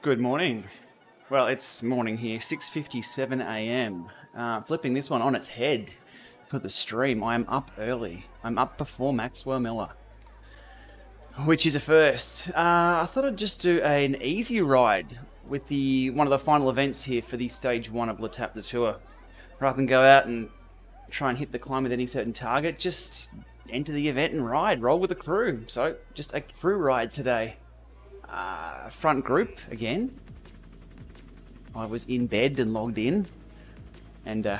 Good morning. Well, it's morning here, 6:57 a.m. Uh, flipping this one on its head for the stream. I am up early. I'm up before Maxwell Miller, which is a first. Uh, I thought I'd just do an easy ride with the one of the final events here for the stage one of L'Etape the Tour, rather than go out and try and hit the climb with any certain target. Just enter the event and ride, roll with the crew. So, just a crew ride today. Uh, front group again. I was in bed and logged in, and uh,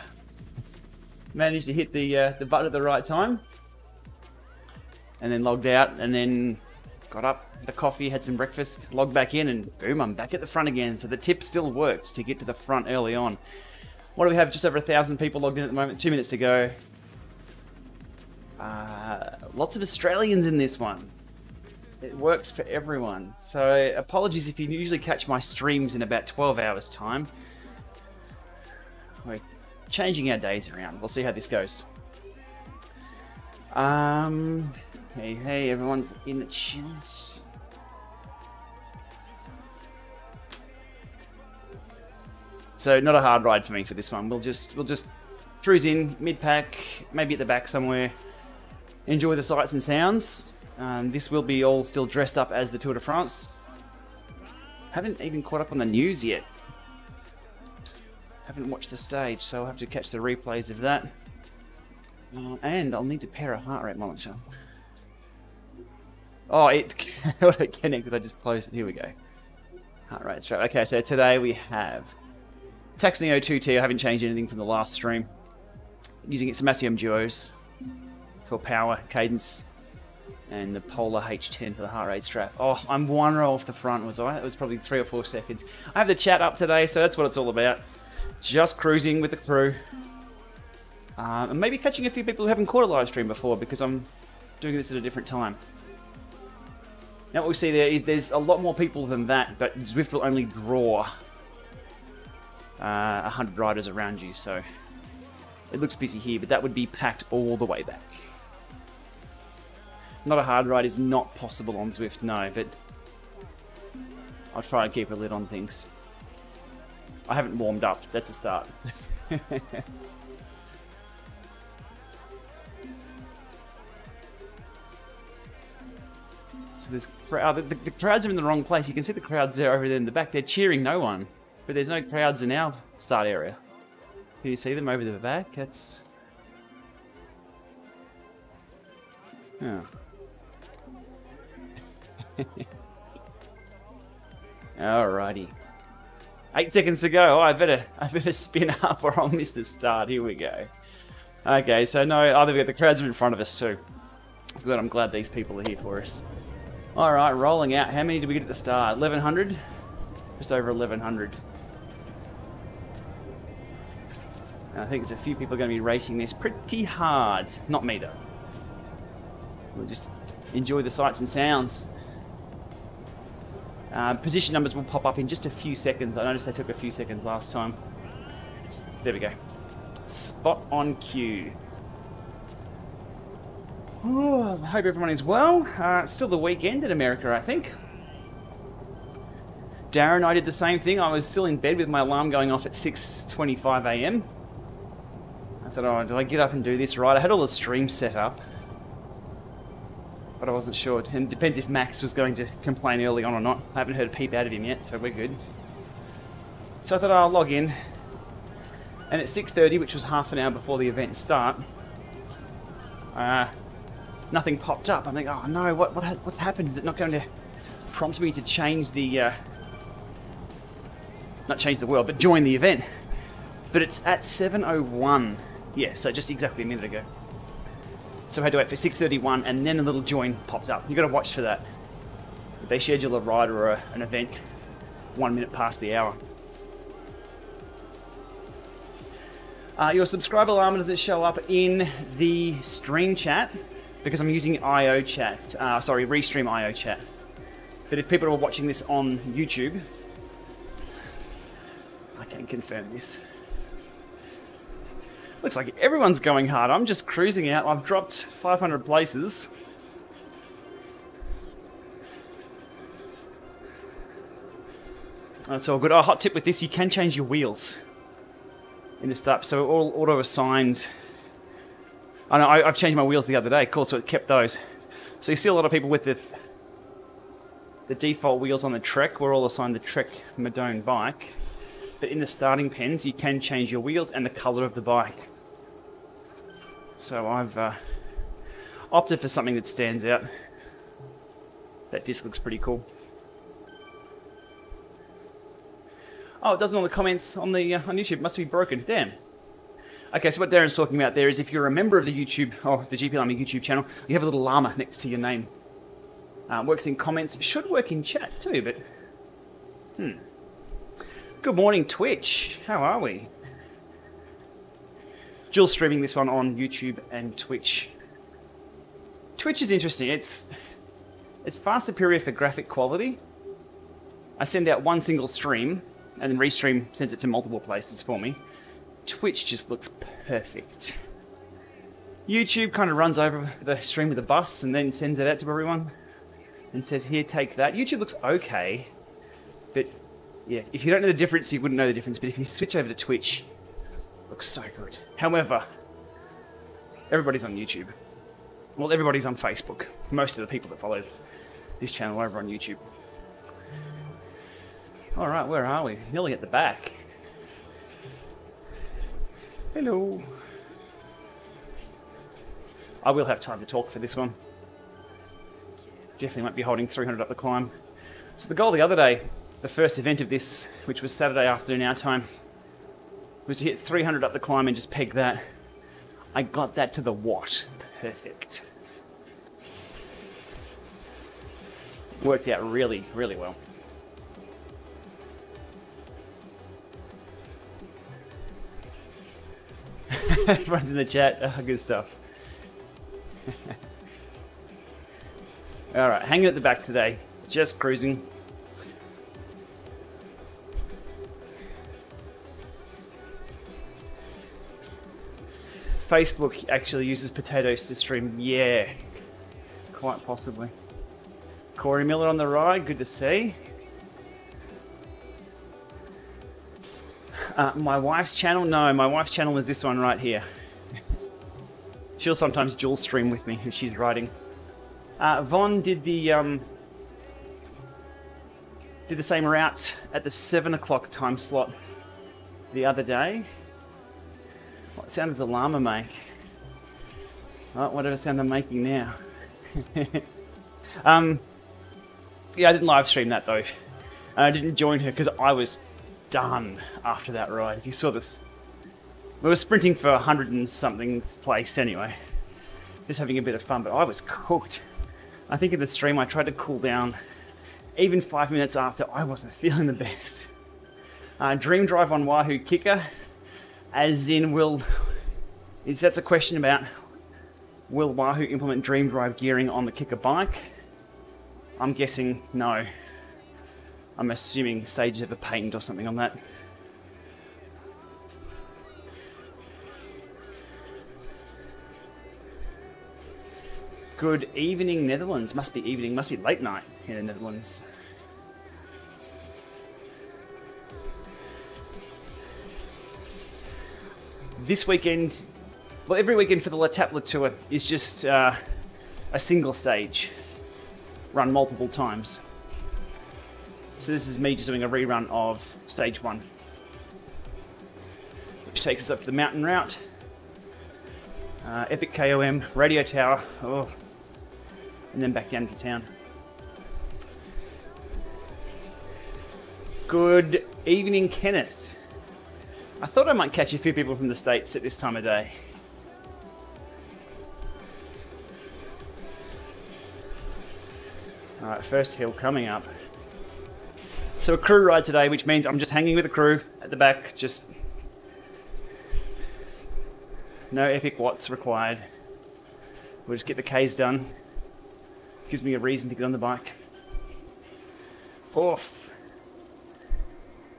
managed to hit the uh, the button at the right time, and then logged out, and then got up, had a coffee, had some breakfast, logged back in, and boom, I'm back at the front again. So the tip still works to get to the front early on. What do we have? Just over a thousand people logged in at the moment. Two minutes to go. Uh, lots of Australians in this one. It works for everyone. So apologies if you usually catch my streams in about 12 hours time. We're changing our days around. We'll see how this goes. Um, hey, hey, everyone's in the chat. So not a hard ride for me for this one. We'll just we'll just cruise in mid pack, maybe at the back somewhere. Enjoy the sights and sounds. Um, this will be all still dressed up as the Tour de France. Haven't even caught up on the news yet. Haven't watched the stage, so I'll have to catch the replays of that. Uh, and I'll need to pair a heart rate monitor. Oh, it connected. I just closed it. Here we go. Heart rate strap. Okay, so today we have Tacx Neo 2T. I haven't changed anything from the last stream. Using its Assioma Duos for power, cadence, and the Polar H10 for the heart rate strap. Oh, I'm one row off the front, was I? It was probably three or four seconds. I have the chat up today, so that's what it's all about. Just cruising with the crew. Uh, and maybe catching a few people who haven't caught a live stream before because I'm doing this at a different time. Now what we see there is there's a lot more people than that, but Zwift will only draw uh, 100 riders around you, so it looks busy here, but that would be packed all the way back. Not a hard ride is not possible on Zwift, no, but I'll try and keep a lid on things. I haven't warmed up, that's a start. so there's uh, the, the, crowds are in the wrong place. You can see the crowds there over there in the back. They're cheering no one, but there's no crowds in our start area. Can you see them over the back? That's... Oh. Alrighty. Eight seconds to go. Oh, I better I better spin up or I'll miss the start. Here we go. Okay, so no, either way, the crowds are in front of us too. Good, I'm glad these people are here for us. Alright, rolling out. How many did we get at the start? 1100? Just over 1100. I think there's a few people going to be racing this pretty hard. Not me though. We'll just enjoy the sights and sounds. Uh, position numbers will pop up in just a few seconds. I noticed they took a few seconds last time. There we go. Spot on cue. Oh, I hope everyone is well. Uh, still the weekend in America, I think. Darren, I did the same thing. I was still in bed with my alarm going off at 6.25 a.m. I thought, oh, do I get up and do this right? I had all the streams set up but I wasn't sure. And depends if Max was going to complain early on or not. I haven't heard a peep out of him yet, so we're good. So I thought I'll log in. And at 6.30, which was half an hour before the event start, uh, nothing popped up. I'm like, oh no, what, what what's happened? Is it not going to prompt me to change the, uh, not change the world, but join the event? But it's at 7.01. Yeah, so just exactly a minute ago. So I had to wait for 6.31 and then a little join popped up. You've got to watch for that. If they schedule a ride or a, an event one minute past the hour. Uh, your subscriber alarm doesn't show up in the stream chat because I'm using IO chat. Uh, sorry, Restream IO chat. But if people are watching this on YouTube, I can confirm this. Looks like everyone's going hard. I'm just cruising out. I've dropped 500 places. That's all good. Oh, hot tip with this, you can change your wheels in the start. So all auto assigned. I know I, have changed my wheels the other day, cool, so it kept those. So you see a lot of people with the the default wheels on the Trek. We're all assigned the Trek Madone bike. But in the starting pens, you can change your wheels and the colour of the bike. So I've uh, opted for something that stands out. That disc looks pretty cool. Oh, it doesn't all the comments on the uh, on YouTube. Must be broken. Damn. Okay, so what Darren's talking about there is if you're a member of the YouTube or the GP YouTube channel, you have a little llama next to your name. Uh, works in comments, should work in chat too, but hmm. Good morning, Twitch. How are we? Dual streaming this one on YouTube and Twitch. Twitch is interesting. It's it's far superior for graphic quality. I send out one single stream, and then Restream sends it to multiple places for me. Twitch just looks perfect. YouTube kind of runs over the stream with a bus and then sends it out to everyone and says, here, take that. YouTube looks okay, yeah, if you don't know the difference, you wouldn't know the difference. But if you switch over to Twitch, looks so good. However, everybody's on YouTube. Well, everybody's on Facebook. Most of the people that follow this channel are over on YouTube. All right, where are we? Nearly at the back. Hello. I will have time to talk for this one. Definitely won't be holding 300 up the climb. So the goal the other day, the first event of this, which was Saturday afternoon our time, was to hit 300 up the climb and just peg that. I got that to the watt. Perfect. Worked out really, really well. Everyone's in the chat. Oh, good stuff. Alright, hanging at the back today. Just cruising. Facebook actually uses potatoes to stream. Yeah, quite possibly. Corey Miller on the ride, good to see. Uh, my wife's channel? No, my wife's channel is this one right here. She'll sometimes dual stream with me if she's riding. Uh, Von did the um, did the same route at the seven o'clock time slot the other day. What sound does a llama make? Oh, whatever sound I'm making now. um, yeah, I didn't live stream that though. I didn't join her because I was done after that ride. If you saw this, we were sprinting for a hundred and something place anyway. Just having a bit of fun, but I was cooked. I think in the stream I tried to cool down. Even five minutes after, I wasn't feeling the best. Uh, Dream Drive on Wahoo Kickr as in will is that's a question about will Wahoo implement Dream Drive gearing on the Kickr bike? I'm guessing no. I'm assuming Sage have a patent or something on that. Good evening, Netherlands. Must be evening, must be late night in the Netherlands. This weekend, well, every weekend for the La Tapla Tour is just uh, a single stage, run multiple times. So this is me just doing a rerun of stage one, which takes us up to the mountain route, uh, Epic KOM, Radio Tower, oh, and then back down to town. Good evening, Kenneth. I thought I might catch a few people from the States at this time of day. Alright, first hill coming up. So a crew ride today, which means I'm just hanging with the crew at the back, just... No epic watts required. We'll just get the Ks done. Gives me a reason to get on the bike. Off.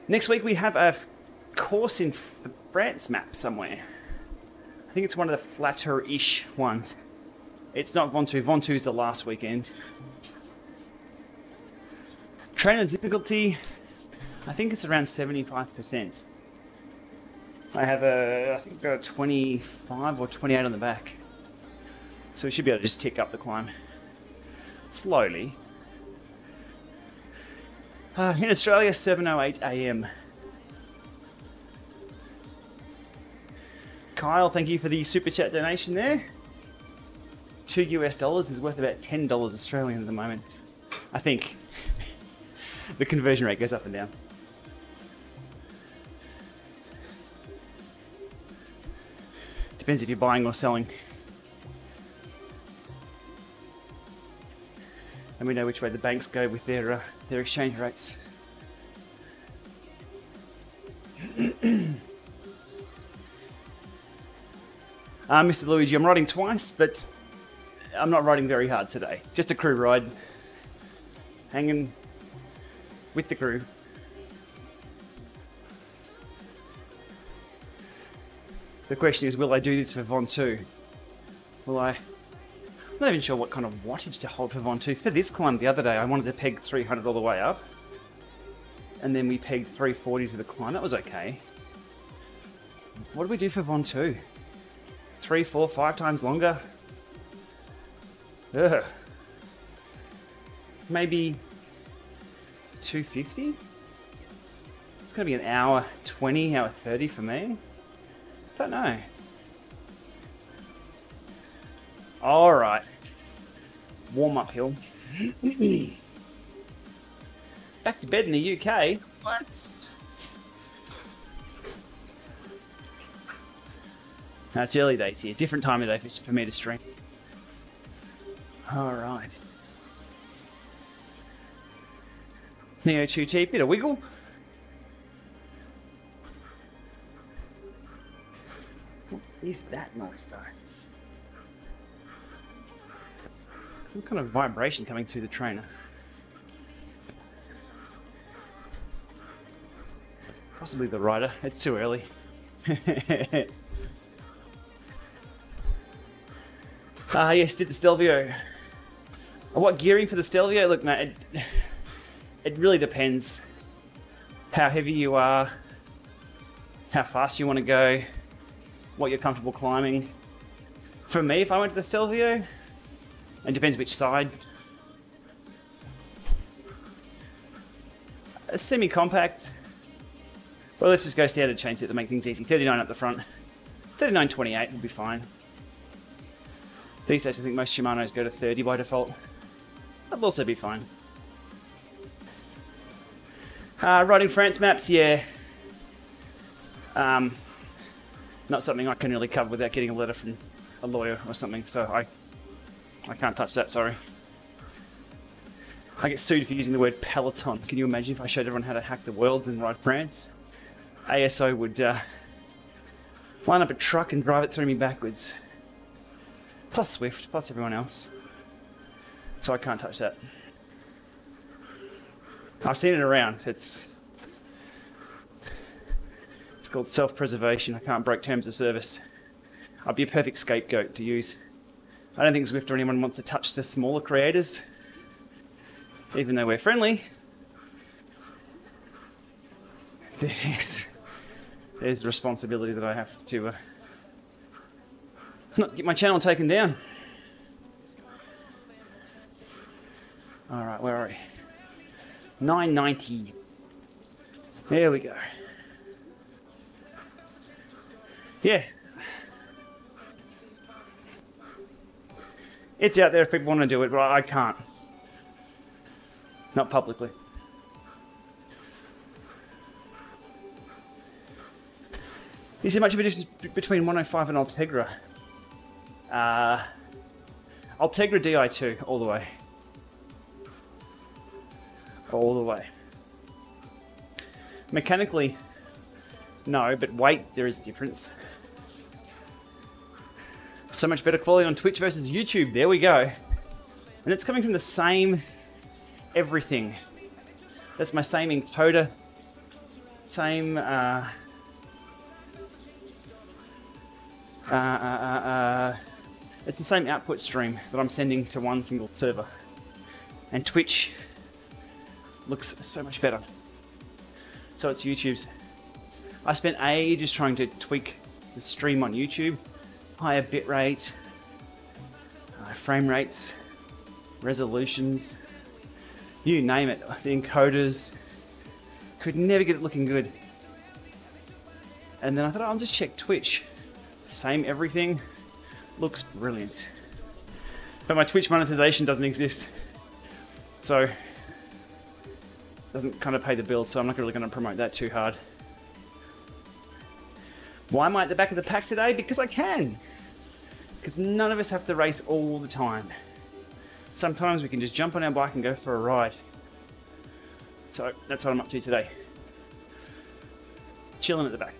Next week we have a course in the France map somewhere. I think it's one of the flatter-ish ones. It's not. Ventoux is the last weekend. Trainer difficulty. I think it's around 75%. I have a, I think a 25 or 28 on the back. So we should be able to just tick up the climb. Slowly. Uh, in Australia, 7.08 a.m. Kyle, thank you for the super chat donation there. Two US dollars is worth about $10 Australian at the moment. I think the conversion rate goes up and down. Depends if you're buying or selling. And we know which way the banks go with their uh, their exchange rates. uh, Mr. Luigi, I'm riding twice, but I'm not riding very hard today. Just a crew ride. Hanging with the crew. The question is, will I do this for Ventoux? Will I... I'm not even sure what kind of wattage to hold for Ventoux. For this climb the other day, I wanted to peg 300 all the way up. And then we pegged 340 to the climb. That was okay. What do we do for Ventoux? Three, four, five times longer? Ugh. Maybe 250? It's going to be an hour 20, hour 30 for me. Don't know. All right. Warm up hill. Back to bed in the UK. What? No, it's early days here. Different time of day for me to stream. All right. Neo 2T, bit of wiggle. What is that noise though? Some kind of vibration coming through the trainer. Possibly the rider. It's too early. Ah, uh, yes, did the Stelvio. What gearing for the Stelvio? Look, mate, it, it really depends how heavy you are, how fast you want to go, what you're comfortable climbing. For me, if I went to the Stelvio, it depends which side. A semi-compact. Well, let's just go standard chainset to make things easy. 39 up the front. 39.28 will be fine. These days, I think most Shimano's go to 30 by default. That'll also be fine. Uh, riding France maps, yeah. Um, not something I can really cover without getting a letter from a lawyer or something, so I, I can't touch that, sorry. I get sued for using the word peloton. Can you imagine if I showed everyone how to hack the worlds and ride France? ASO would uh, line up a truck and drive it through me backwards. Plus Zwift, plus everyone else. So I can't touch that. I've seen it around. It's it's called self-preservation. I can't break terms of service. I'd be a perfect scapegoat to use. I don't think Zwift or anyone wants to touch the smaller creators, even though we're friendly. There's, there's the responsibility that I have to uh, not get my channel taken down. All right, where are we? 990. There we go. Yeah. It's out there if people want to do it, but I can't. Not publicly. Is there much of a difference between 105 and Ultegra? Uh, Ultegra Di2 all the way all the way. Mechanically, no, but weight, there is a difference. So much better quality on Twitch versus YouTube. There we go. And it's coming from the same everything. That's my same encoder, same uh, uh, uh, uh, it's the same output stream that I'm sending to one single server. And Twitch looks so much better. So it's YouTube's. I spent ages trying to tweak the stream on YouTube. Higher bitrate, uh, frame rates, resolutions, you name it. The encoders could never get it looking good. And then I thought, oh, I'll just check Twitch. Same everything. Looks brilliant. But my Twitch monetization doesn't exist. So, doesn't kind of pay the bills, so I'm not really going to promote that too hard. Why am I at the back of the pack today? Because I can. Because none of us have to race all the time. Sometimes we can just jump on our bike and go for a ride. So that's what I'm up to today. Chilling at the back.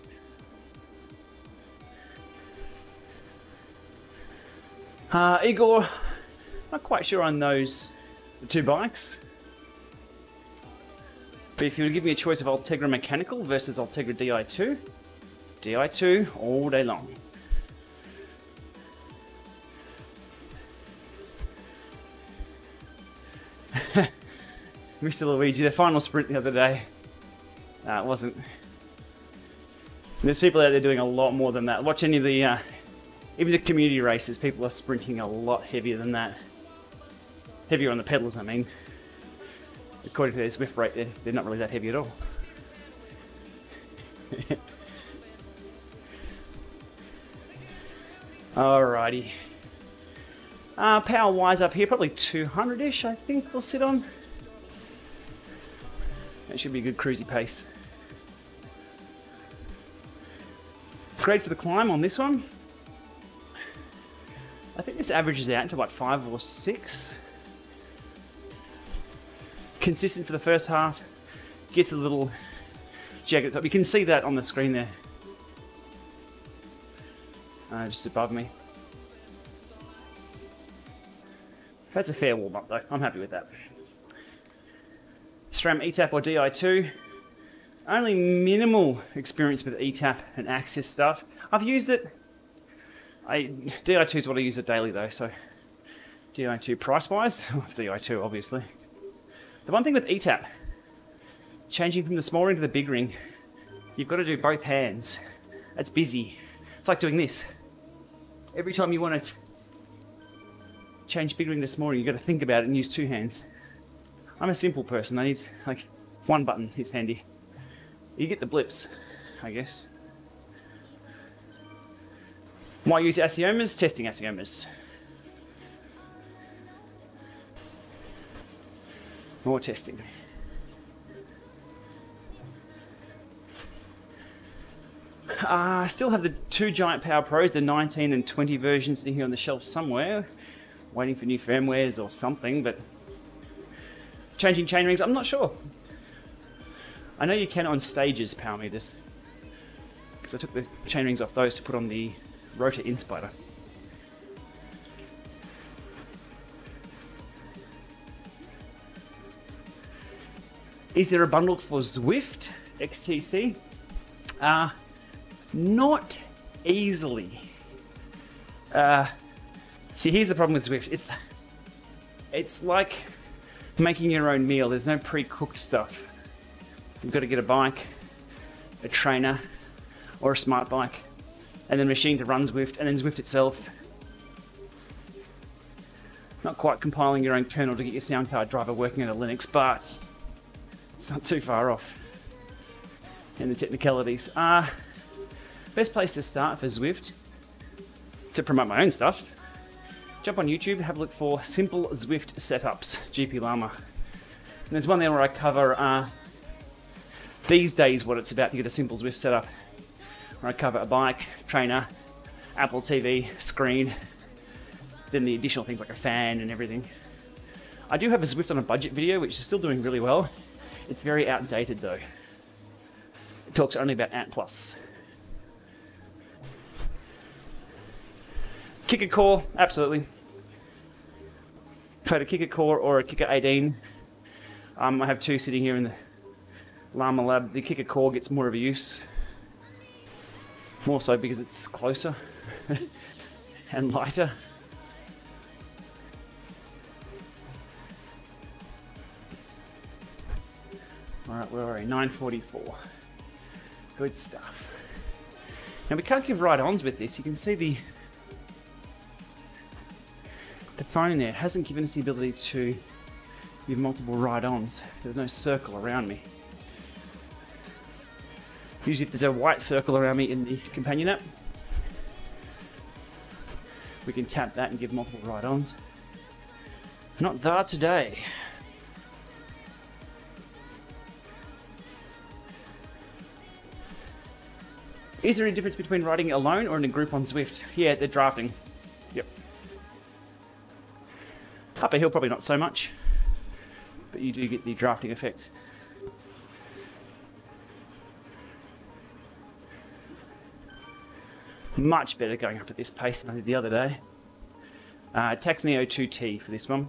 Uh, Igor, not quite sure on those two bikes. But if you to give me a choice of Ultegra Mechanical versus Ultegra Di2, Di2 all day long. Mr. Luigi, the final sprint the other day. Uh, it wasn't. There's people out there doing a lot more than that. Watch any of the, uh, even the community races, people are sprinting a lot heavier than that. Heavier on the pedals, I mean. According to their Zwift rate, they're, they're not really that heavy at all. Alrighty. Uh, power wise up here, probably 200 ish, I think we'll sit on. That should be a good cruisy pace. Great for the climb on this one. I think this averages out to about five or six. Consistent for the first half. Gets a little jag at the top. You can see that on the screen there. Uh, just above me. That's a fair warm up though. I'm happy with that. SRAM ETAP or Di2. Only minimal experience with ETAP and AXS stuff. I've used it. I Di2 is what I use it daily though, so Di2 price wise, Di2 obviously. The one thing with ETAP, changing from the small ring to the big ring, you've got to do both hands. It's busy. It's like doing this. Every time you want to change big ring to small ring, you've got to think about it and use two hands. I'm a simple person. I need like one button is handy. You get the blips, I guess. Why use Assiomas? Testing Assiomas. More testing. Uh, I still have the two Giant Power Pros, the 19 and 20 versions sitting here on the shelf somewhere, waiting for new firmwares or something, but changing chain rings, I'm not sure. I know you can on stages power meters, because I took the chain rings off those to put on the Rotor Inspider. Is there a bundle for Zwift XTC? Uh, not easily. Uh, see, here's the problem with Zwift. It's it's like making your own meal. There's no pre-cooked stuff. You've got to get a bike, a trainer, or a smart bike, and then machine to run Zwift, and then Zwift itself. Not quite compiling your own kernel to get your sound card driver working a Linux, but it's not too far off in the technicalities. Uh, best place to start for Zwift to promote my own stuff jump on YouTube, have a look for simple Zwift setups, GP Lama. And there's one there where I cover uh, these days what it's about to get a simple Zwift setup. I cover a bike, trainer, Apple TV, screen, then the additional things like a fan and everything. I do have a Zwift on a budget video, which is still doing really well. It's very outdated though. It talks only about Ant Plus. Kickr core, absolutely. If a Kickr core or a Kickr 18, um, I have two sitting here in the Lama Lab. The Kickr core gets more of a use. More so because it's closer and lighter. Alright, where are we? 944. Good stuff. Now we can't give ride-ons with this. You can see the the phone there hasn't given us the ability to give multiple ride-ons. There's no circle around me. Usually if there's a white circle around me in the companion app, we can tap that and give multiple ride-ons. Not there today. Is there any difference between riding alone or in a group on Zwift? Yeah, they're drafting. Yep. Up a hill, probably not so much, but you do get the drafting effects. Much better going up at this pace than I did the other day. Uh, Neo 2T for this one.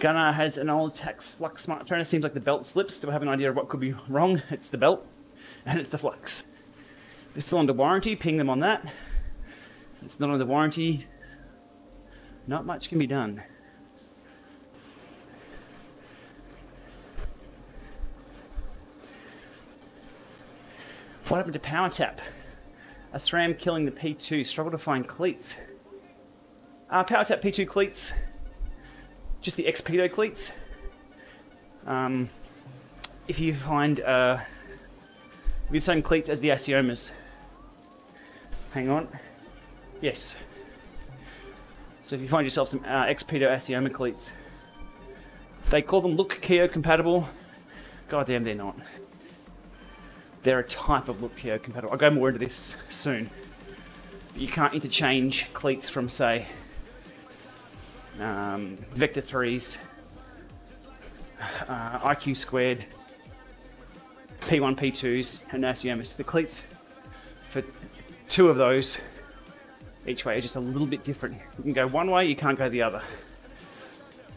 Gunnar has an old Tacx Flux Smart Trainer. Seems like the belt slips. Do I have an idea of what could be wrong? It's the belt and it's the Flux. They're still under warranty. Ping them on that. It's not under warranty. Not much can be done. What happened to Power Tap? A SRAM killing the P2. Struggle to find cleats. Uh, Power Tap P2 cleats. Just the Xpedo cleats. Um, if you find uh, the same cleats as the Assiomas. Hang on. Yes. So if you find yourself some uh, Xpedo Assioma cleats, they call them look Keo compatible. Goddamn, they're not. They're a type of look Keo compatible. I'll go more into this soon. You can't interchange cleats from, say, um, Vector 3s, uh, IQ squared, P1, P2s, and Assiomas. The cleats for two of those each way are just a little bit different. You can go one way, you can't go the other.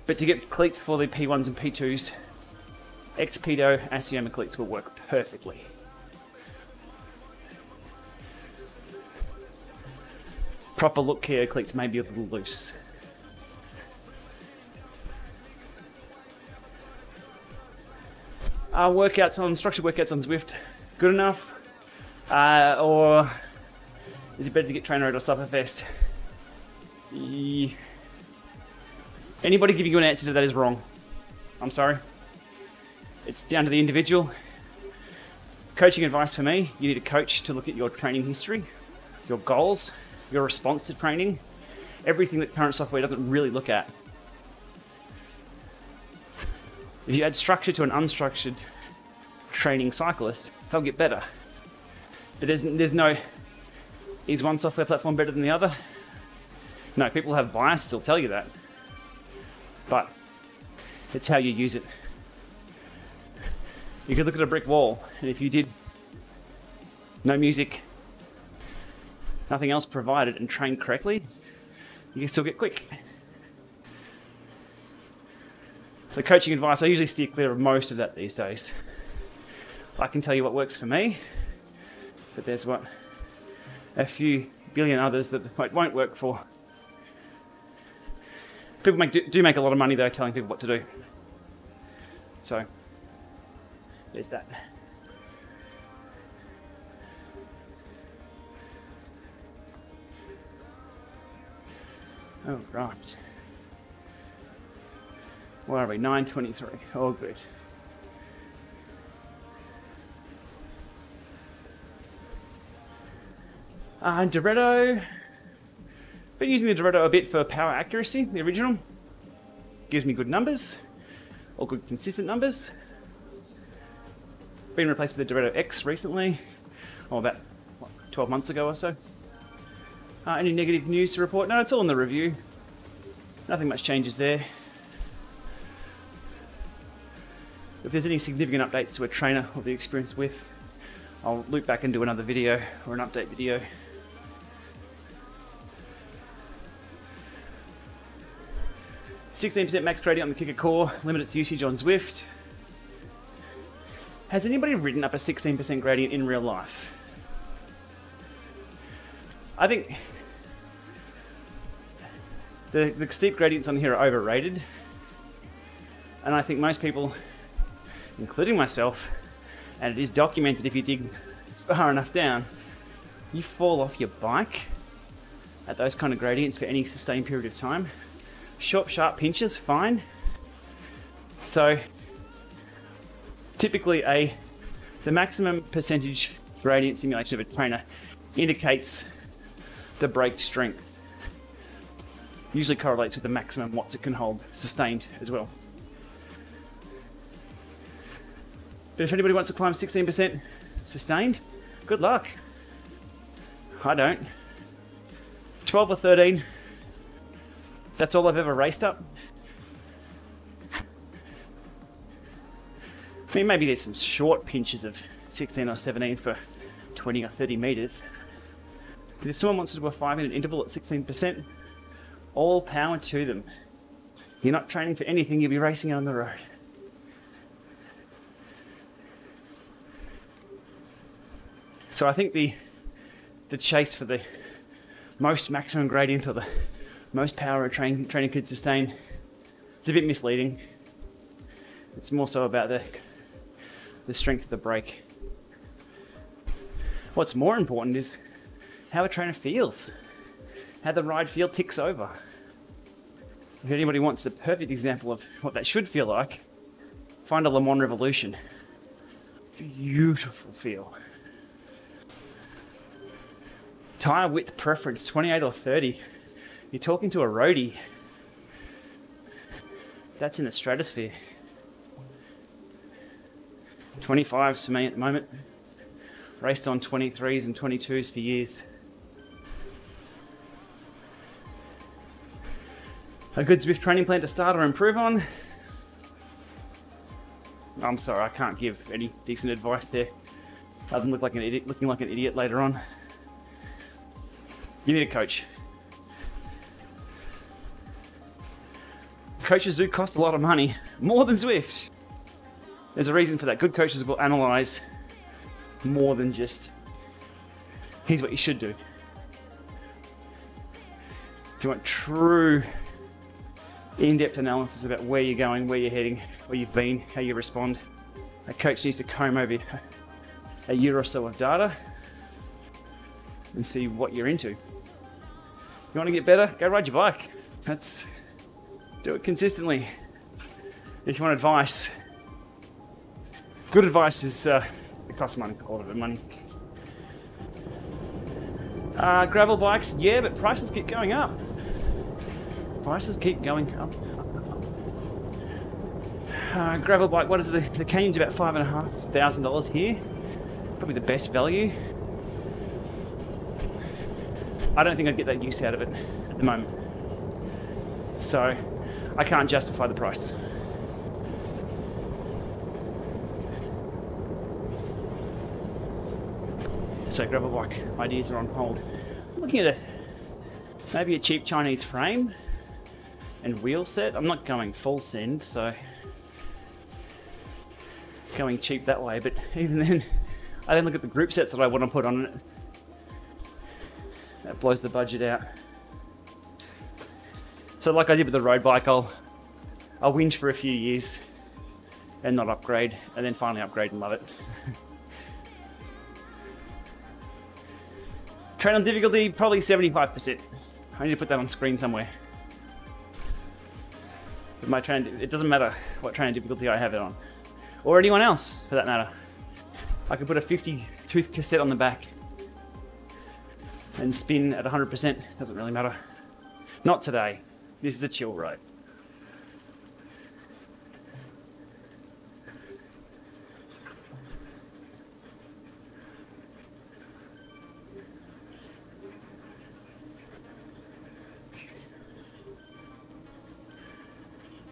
But to get cleats for the P1s and P2s, Xpedo Assioma cleats will work perfectly. Proper look Keo cleats may be a little loose. uh, workouts on structured workouts on Zwift good enough, uh, or is it better to get trainer or Sufferfest? Yeah. Anybody giving you an answer to that is wrong. I'm sorry. It's down to the individual. Coaching advice for me: you need a coach to look at your training history, your goals, your response to training, everything that current software doesn't really look at. If you add structure to an unstructured training cyclist, they'll get better. But there's, there's no, is one software platform better than the other? No, people have biases, will tell you that. But it's how you use it. You could look at a brick wall, and if you did no music, nothing else provided, and trained correctly, you can still get quick. So coaching advice, I usually steer clear of most of that these days. I can tell you what works for me, but there's what a few billion others that won't work for. People make, do, do make a lot of money though telling people what to do. So there's that. Oh, right. Where are we? 923. All good. Uh, Direto. Been using the Direto a bit for power accuracy, the original. Gives me good numbers, or good consistent numbers. Been replaced with the Direto X recently, or about what, 12 months ago or so. Uh, any negative news to report? No, it's all in the review. Nothing much changes there. If there's any significant updates to a trainer or the experience with, I'll loop back and do another video or an update video. Sixteen percent max gradient on the Kickr Core, limit its usage on Zwift. Has anybody written up a 16% gradient in real life? I think The, the steep gradients on here are overrated. And I think most people, including myself, and it is documented if you dig far enough down, you fall off your bike at those kind of gradients for any sustained period of time. Short, sharp pinches, fine. So typically a the maximum percentage gradient simulation of a trainer indicates the brake strength. Usually correlates with the maximum watts it can hold sustained as well. But if anybody wants to climb 16% sustained, good luck. I don't. 12 or 13, that's all I've ever raced up. I mean, maybe there's some short pinches of 16 or 17 for 20 or 30 meters. But if someone wants to do a five minute interval at 16%, all power to them. You're not training for anything, you'll be racing on the road. So I think the the chase for the most maximum gradient or the most power a train, training could sustain, it's a bit misleading. It's more so about the the strength of the brake. What's more important is how a trainer feels, how the ride feel ticks over. If anybody wants the perfect example of what that should feel like, find a LeMond Revolution. Beautiful feel. Tire width preference 28 or 30. You're talking to a roadie. That's in the stratosphere. 25s for me at the moment. Raced on 23s and 22s for years. A good Zwift training plan to start or improve on. I'm sorry, I can't give any decent advice there. Than look like an idiot, looking like an idiot later on. You need a coach. Coaches do cost a lot of money, more than Zwift. There's a reason for that. Good coaches will analyze more than just here's what you should do. If you want true in-depth analysis about where you're going, where you're heading, where you've been, how you respond, a coach needs to comb over a year or so of data and see what you're into. You want to get better? Go ride your bike. That's do it consistently. If you want advice, Good advice is uh, it costs money, a lot of money. Uh, gravel bikes, yeah, but prices keep going up. Prices keep going up. Uh, gravel bike, what is the the Canyon's about five and a half thousand dollars here. Probably the best value. I don't think I'd get that use out of it at the moment. So I can't justify the price. so gravel bike ideas are on hold. I'm looking at a maybe a cheap Chinese frame and wheel set. I'm not going full send, so going cheap that way. But even then, I then look at the group sets that I want to put on it. That blows the budget out. So like I did with the road bike, I'll I'll whinge for a few years and not upgrade, and then finally upgrade and love it. Train difficulty, probably 75%. I need to put that on screen somewhere. My train, it doesn't matter what train difficulty I have it on. Or anyone else, for that matter. I could put a 50 tooth cassette on the back and spin at 100%, doesn't really matter. Not today. This is a chill ride.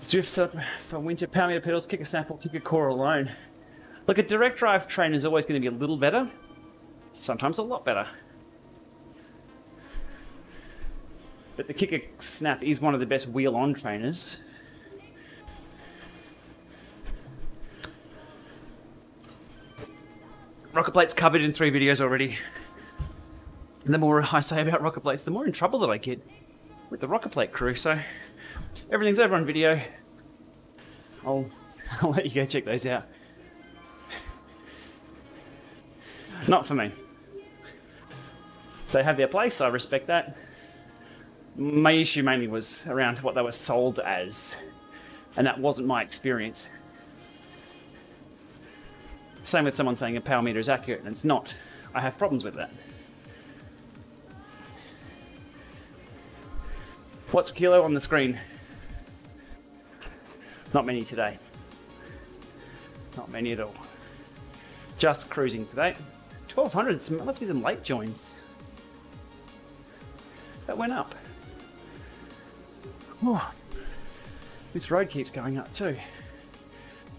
Zwifts up from winter, power meter pedals, kick a sample, kick a core alone. Look, a direct drive train is always going to be a little better, sometimes a lot better. But the Kickr snap is one of the best wheel on trainers. Rocker plates covered in three videos already. And the more I say about rocker plates, the more in trouble that I get. with the Rocker Plate crew. So everything's over on video. I'll, I'll let you go check those out. Not for me. They have their place, I respect that. My issue mainly was around what they were sold as, and that wasn't my experience. Same with someone saying a power meter is accurate, and it's not. I have problems with that. What's kilo on the screen? Not many today. Not many at all. Just cruising today. 1200, must be some late joins. That went up. Oh, this road keeps going up too.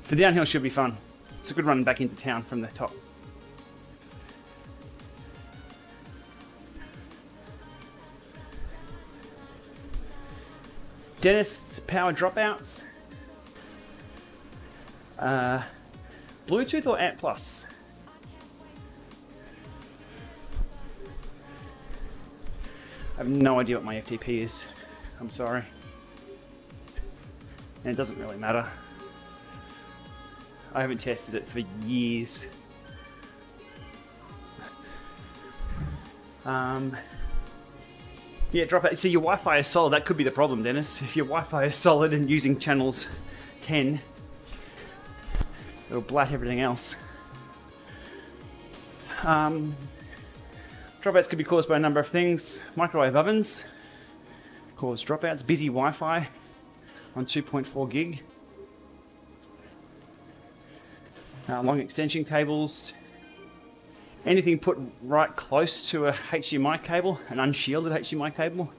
The downhill should be fun. It's a good run back into town from the top. Dennis power dropouts. Uh, Bluetooth or Ant Plus? I have no idea what my FTP is. I'm sorry. And it doesn't really matter. I haven't tested it for years. Um, yeah, drop it. See, your Wi-Fi is solid. That could be the problem, Dennis. If your Wi-Fi is solid and using channels 10, it'll blat everything else. Um, Dropouts could be caused by a number of things. Microwave ovens cause dropouts. Busy Wi-Fi on 2.4 gig. Uh, long extension cables. Anything put right close to a HDMI cable, an unshielded HDMI cable.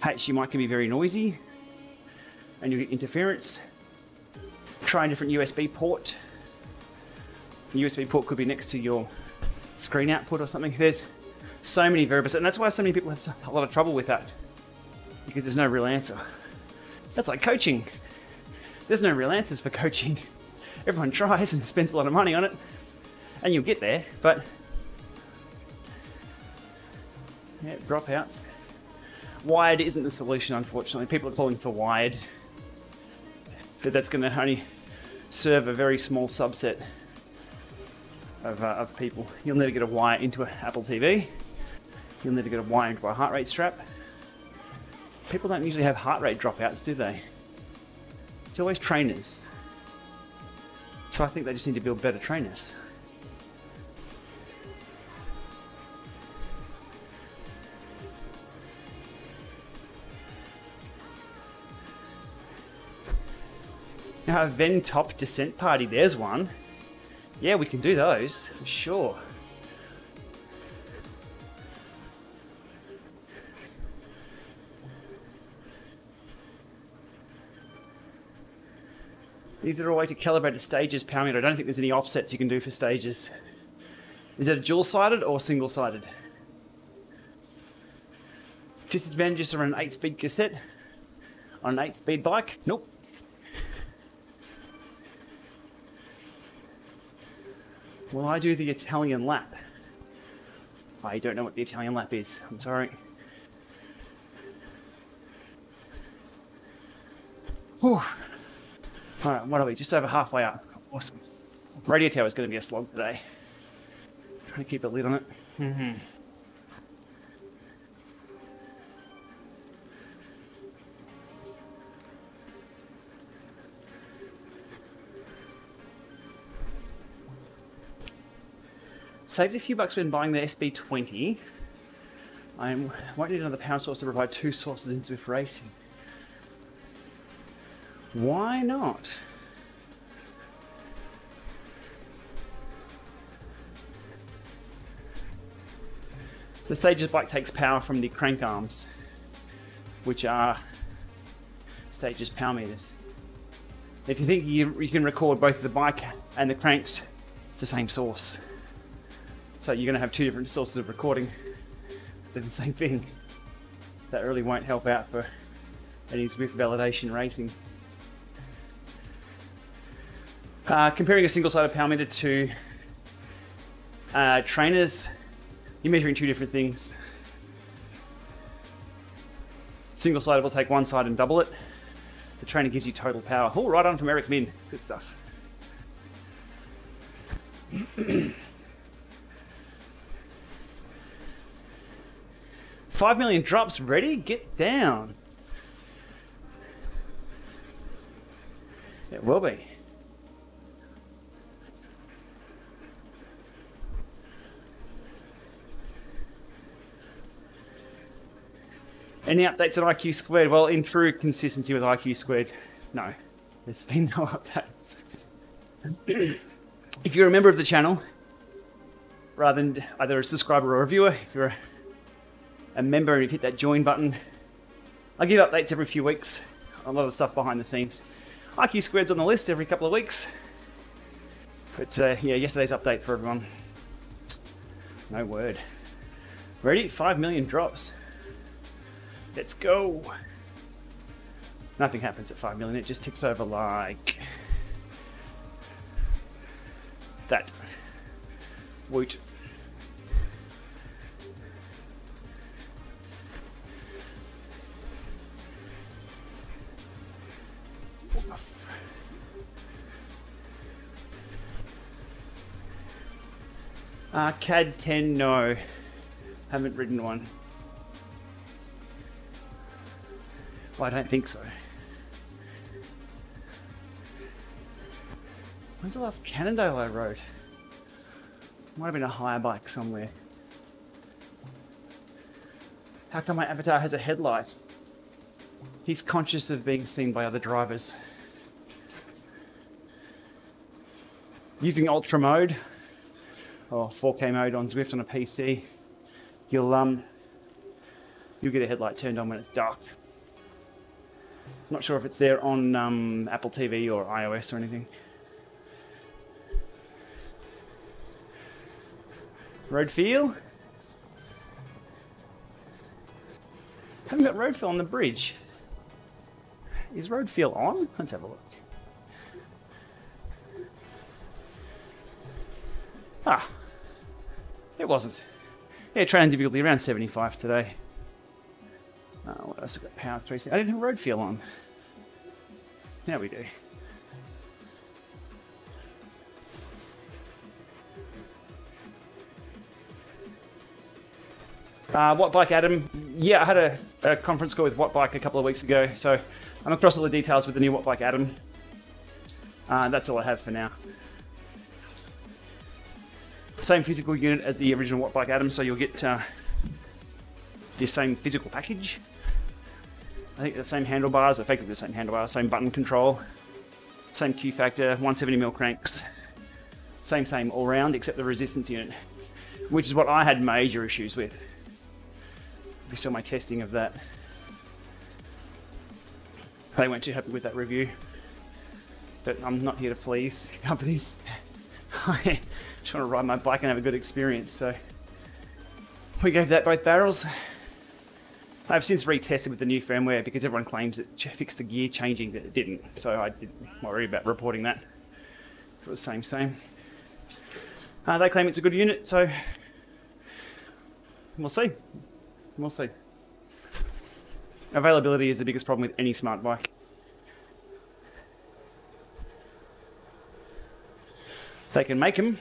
HDMI can be very noisy and you get interference. Try a different USB port. USB port could be next to your screen output or something. There's so many variables, and that's why so many people have a lot of trouble with that because there's no real answer. That's like coaching. There's no real answers for coaching. Everyone tries and spends a lot of money on it, and you'll get there, but yeah, dropouts. Wired isn't the solution, unfortunately. People are calling for wired, but that's going to only serve a very small subset of, uh, of people. You'll never get a wire into an Apple TV. You'll need to get a wire into a heart rate strap. People don't usually have heart rate dropouts, do they? It's always trainers. So I think they just need to build better trainers. Now, a Ventop descent party, there's one. Yeah, we can do those, I'm sure. Is there a way to calibrate the stages power meter? I don't think there's any offsets you can do for stages. Is it a dual-sided or single-sided? Disadvantages are an 8-speed cassette on an 8-speed bike? Nope. Will I do the Italian lap? I don't know what the Italian lap is. I'm sorry. Whew. Alright, what are we? Just over halfway up. Awesome. Radio tower is going to be a slog today. Trying to keep a lid on it. Mm-hmm. Saved a few bucks when buying the SB20. I won't need another power source to provide two sources into Zwift Racing. Why not? The Stages bike takes power from the crank arms, which are Stages power meters. If you think you, you can record both the bike and the cranks, it's the same source. So you're going to have two different sources of recording. They're the same thing. That really won't help out for any Zwift validation racing. Uh, comparing a single-sided power meter to uh, trainers, you're measuring two different things. Single-sided will take one side and double it. The trainer gives you total power. Oh, right on from Eric Min. Good stuff. Five million drops ready? Get down. It will be. Any updates on IQ squared? Well, in true consistency with IQ squared, no. There's been no updates. if you're a member of the channel, rather than either a subscriber or a viewer, if you're a, a member and you've hit that join button, I give updates every few weeks. A lot of stuff behind the scenes. IQ squared's on the list every couple of weeks. But uh, yeah, yesterday's update for everyone. No word. Ready? 5 million drops. Let's go. Nothing happens at 5 million, it just ticks over like that. Woot. Uh, CAAD10, no. Haven't ridden one. Well, I don't think so. When's the last Cannondale I rode? Might have been a hire bike somewhere. How come my avatar has a headlight? He's conscious of being seen by other drivers. Using ultra mode or 4K mode on Zwift on a PC, you'll um you'll get a headlight turned on when it's dark. I'm not sure if it's there on um, Apple TV or iOS or anything. Road feel? Haven't got road feel on the bridge. Is road feel on? Let's have a look. Ah, it wasn't. Yeah, training difficulty around 75 today. Uh, what else? We've got power 3. I didn't have road feel on. Now we do. Uh, bike, Atom, yeah, I had a, a, conference call with Wattbike a couple of weeks ago, so I'm across all the details with the new What Bike, Atom. Uh, that's all I have for now. Same physical unit as the original Wattbike Atom, so you'll get uh, the same physical package. I think the same handlebars, effectively the same handlebars, same button control, same Q factor, 170mm cranks, same, same all round, except the resistance unit, which is what I had major issues with. If you saw my testing of that, they weren't too happy with that review. But I'm not here to please companies. Want to ride my bike and have a good experience, so we gave that both barrels. I've since retested with the new firmware because everyone claims it fixed the gear changing, but it didn't. So I didn't worry about reporting that. It was same, same. Uh, they claim it's a good unit, so we'll see. We'll see. Availability is the biggest problem with any smart bike. They can make them,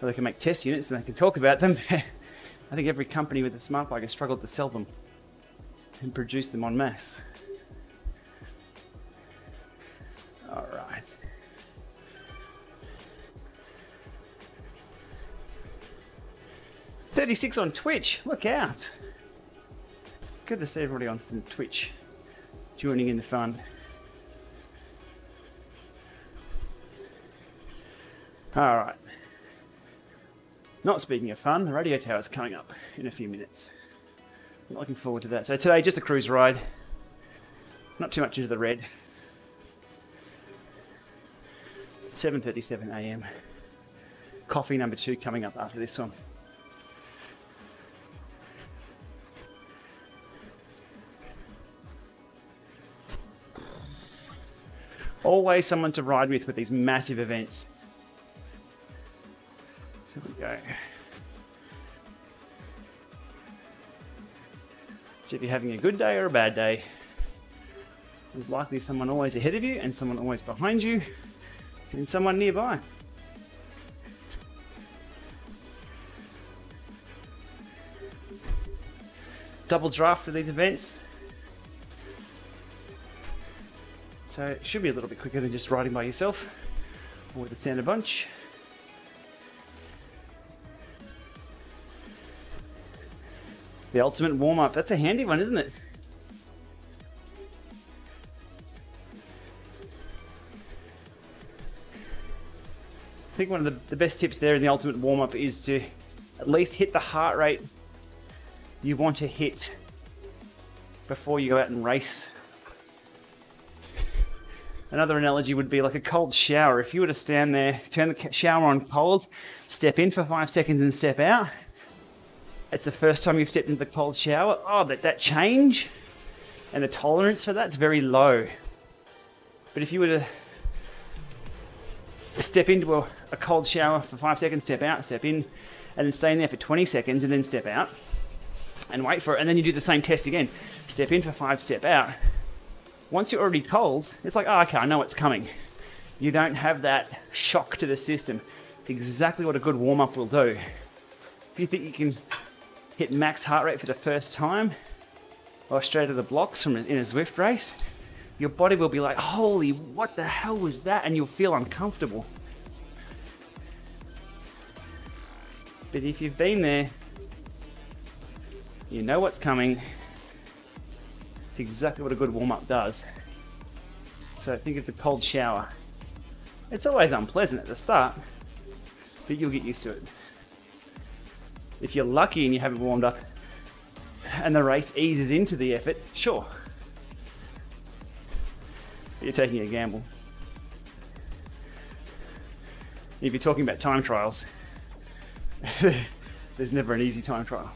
they can make test units and they can talk about them. I think every company with a smart bike has struggled to sell them and produce them en masse. All right. Thirty-six on Twitch. Look out! Good to see everybody on from Twitch joining in the fun. All right. Not speaking of fun, the radio tower is coming up in a few minutes. I'm looking forward to that. So today, just a cruise ride. Not too much into the red. 7.37 a.m. Coffee number two coming up after this one. Always someone to ride with with these massive events. So if you're having a good day or a bad day, there's likely someone always ahead of you and someone always behind you and someone nearby. Double draft for these events. So it should be a little bit quicker than just riding by yourself or with a standard bunch. The ultimate warm-up. That's a handy one, isn't it? I think one of the, the best tips there in the ultimate warm-up is to at least hit the heart rate you want to hit before you go out and race. Another analogy would be like a cold shower. If you were to stand there, turn the shower on cold, step in for five seconds and step out, it's the first time you've stepped into the cold shower. Oh, that, that change and the tolerance for that's very low. But if you were to step into a, a cold shower for five seconds, step out, step in, and then stay in there for 20 seconds and then step out and wait for it, and then you do the same test again. Step in for five, step out. Once you're already cold, it's like, oh, okay, I know what's coming. You don't have that shock to the system. It's exactly what a good warm up will do. If you think you can hit max heart rate for the first time, or straight to the blocks from in a Zwift race, your body will be like, holy, what the hell was that? And you'll feel uncomfortable. But if you've been there, you know what's coming. It's exactly what a good warm up does. So think of the cold shower. It's always unpleasant at the start, but you'll get used to it. If you're lucky and you haven't warmed up and the race eases into the effort, sure. But you're taking a gamble. If you're talking about time trials, there's never an easy time trial.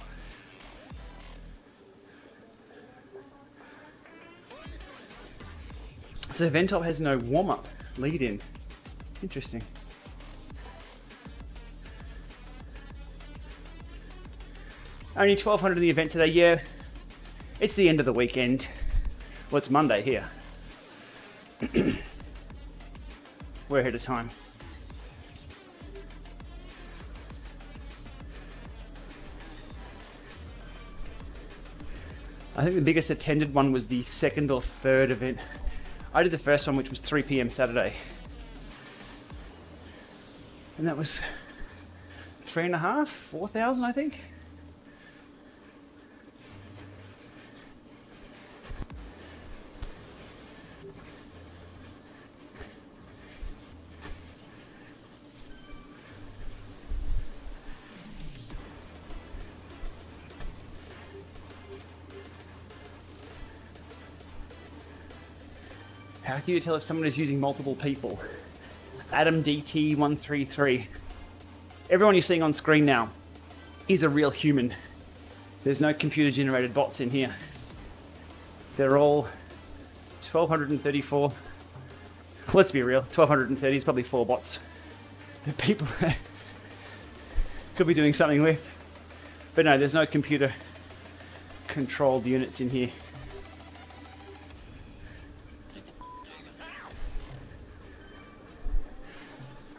So Ventop has no warm-up lead-in. Interesting. Only 1200 in the event today, yeah. It's the end of the weekend. Well, it's Monday here. We're ahead of time. I think the biggest attended one was the second or third event. I did the first one, which was 3 p.m. Saturday. And that was three and a half, 4,000, I think. How can you tell if someone is using multiple people? Adam DT133. Everyone you're seeing on screen now is a real human. There's no computer generated bots in here. They're all 1234. Let's be real, 1230 is probably four bots that people could be doing something with. But no, there's no computer controlled units in here.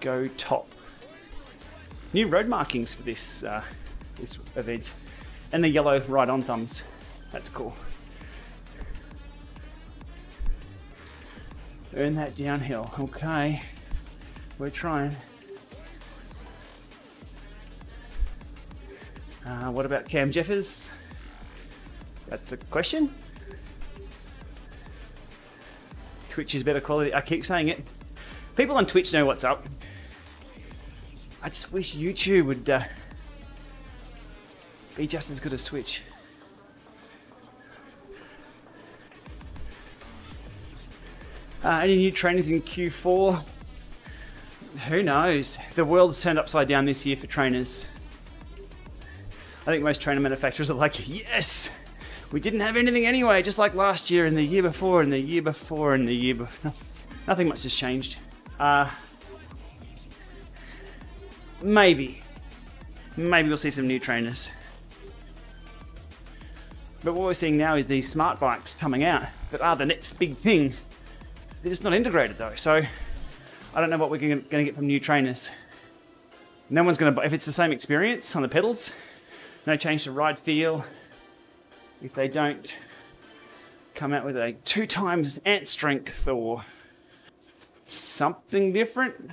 Go top. New road markings for this uh, this event, and the yellow ride-on thumbs. That's cool. Earn that downhill. Okay, we're trying. Uh, what about Cam Jeffers? That's a question. Twitch is better quality. I keep saying it. People on Twitch know what's up. I just wish YouTube would uh, be just as good as Twitch. Uh, any new trainers in Q4? Who knows? The world's turned upside down this year for trainers. I think most trainer manufacturers are like, yes, we didn't have anything anyway, just like last year and the year before and the year before and the year before. Nothing much has changed. Uh, Maybe. Maybe we'll see some new trainers. But what we're seeing now is these smart bikes coming out that are the next big thing. They're just not integrated though, so I don't know what we're going to get from new trainers. No one's going to, buy if it's the same experience on the pedals, no change to ride feel. If they don't come out with a two times ant strength or something different,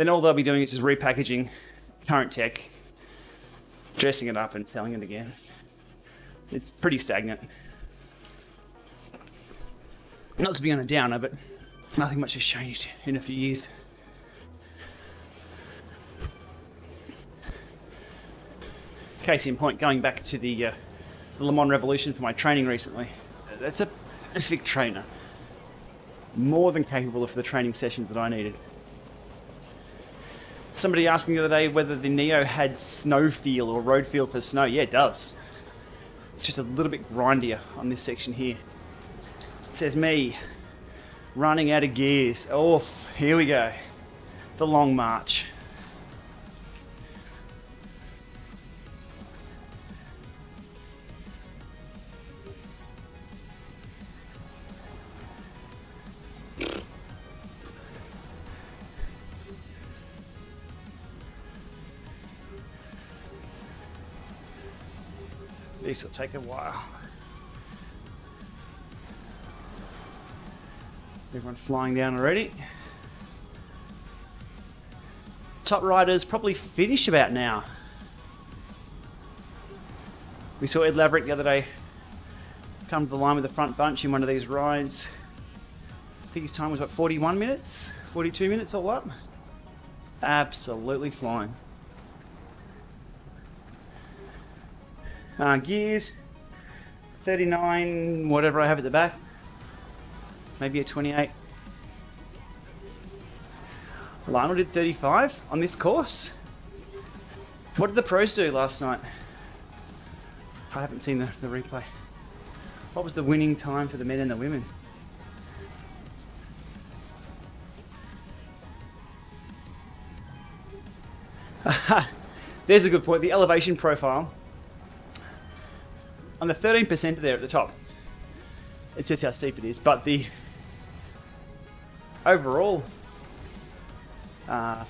then all they'll be doing is just repackaging current tech, dressing it up and selling it again. It's pretty stagnant. Not to be on a downer, but nothing much has changed in a few years. Case in point, going back to the, uh, the LeMond Revolution for my training recently, that's a perfect trainer. More than capable of the training sessions that I needed. Somebody asking the other day whether the Neo had snow feel or road feel for snow. Yeah, it does. It's just a little bit grindier on this section here. It says me running out of gears. Oh, here we go. The long march. This will take a while. Everyone flying down already. Top riders probably finished about now. We saw Ed Laverick the other day come to the line with the front bunch in one of these rides. I think his time was about 41 minutes, 42 minutes all up. Absolutely flying. Uh, gears, 39, whatever I have at the back. Maybe a 28. Lionel did 35 on this course. What did the pros do last night? I haven't seen the, the replay. What was the winning time for the men and the women? There's a good point. The elevation profile on the 13% there at the top, it says how steep it is, but the overall uh,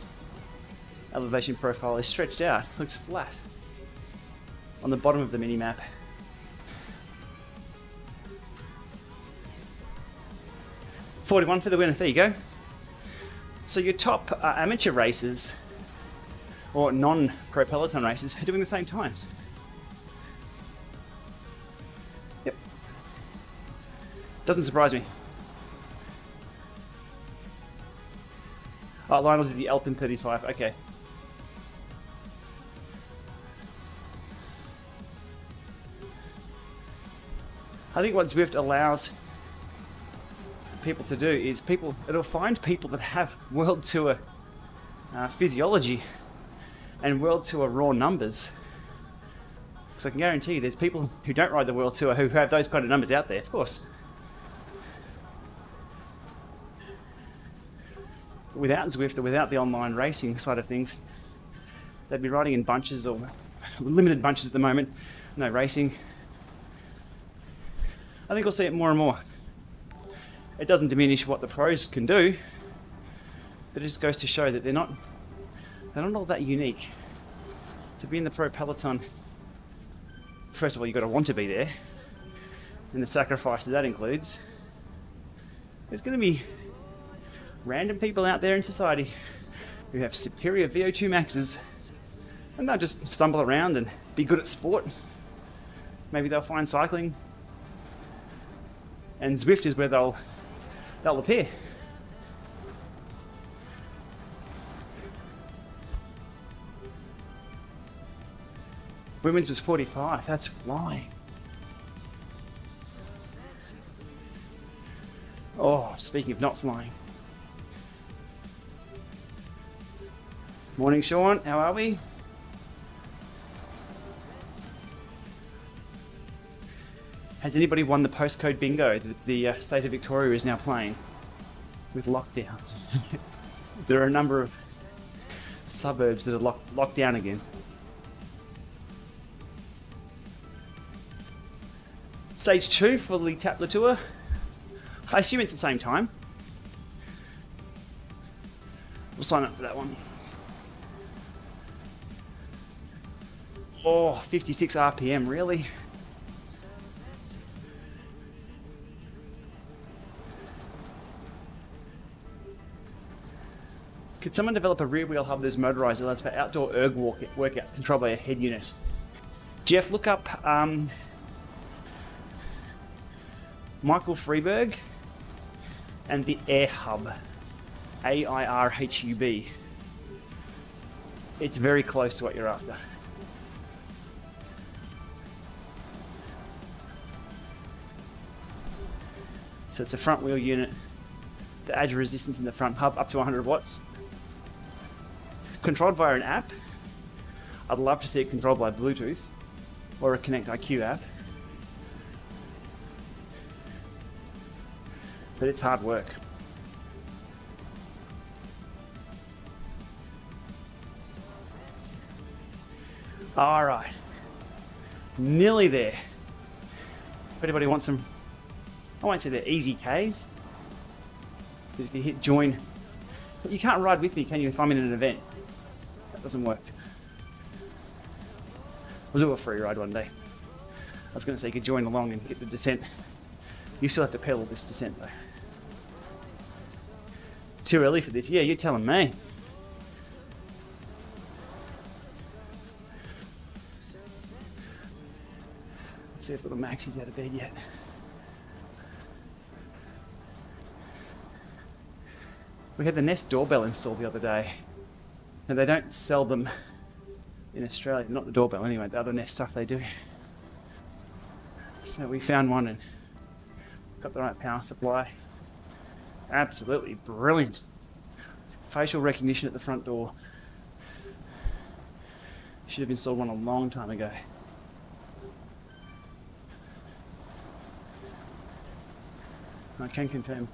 elevation profile is stretched out, looks flat on the bottom of the mini map. Forty-one for the winner. There you go. So your top uh, amateur races or non-pro peloton races are doing the same times. Doesn't surprise me. Oh, Lionel did the Alpine 35. Okay. I think what Zwift allows people to do is people it'll find people that have world tour uh, physiology and world tour raw numbers. Because I can guarantee you, there's people who don't ride the world tour who have those kind of numbers out there. Of course. Without Zwift or without the online racing side of things, they'd be riding in bunches or limited bunches at the moment. No racing. I think we'll see it more and more. It doesn't diminish what the pros can do, but it just goes to show that they're not they're not all that unique. To be in the pro peloton, first of all, you've got to want to be there, and the sacrifice that that includes. There's going to be random people out there in society who have superior VO2 maxes and they'll just stumble around and be good at sport. Maybe they'll find cycling. And Zwift is where they'll they'll appear. Women's was 45. That's flying. Oh, speaking of not flying. Morning, Sean. How are we? Has anybody won the postcode bingo that the uh, state of Victoria is now playing with lockdown? there are a number of suburbs that are locked, locked down again. Stage two for the Tapler Tour. I assume it's the same time. We'll sign up for that one. Oh, 56 RPM, really? Could someone develop a rear wheel hub that is motorized that allows for outdoor erg walk- workouts controlled by a head unit? Jeff, look up um, Michael Freeberg and the Air Hub. A I R H U B. It's very close to what you're after. So it's a front wheel unit that adds resistance in the front hub up to 100 watts. Controlled via an app. I'd love to see it controlled by Bluetooth or a Connect IQ app. But it's hard work. All right. Nearly there. If anybody wants some, I won't say they're easy Ks. But if you hit join, you can't ride with me, can you, if I'm in an event? That doesn't work. We'll do a free ride one day. I was going to say you could join along and get the descent. You still have to pedal this descent though. It's too early for this. Yeah, you're telling me. Let's see if little Maxie's out of bed yet. We had the Nest doorbell installed the other day, and they don't sell them in Australia. Not the doorbell, anyway. The other Nest stuff they do. So we found one and got the right power supply. Absolutely brilliant. Facial recognition at the front door. Should have installed one a long time ago. I can confirm.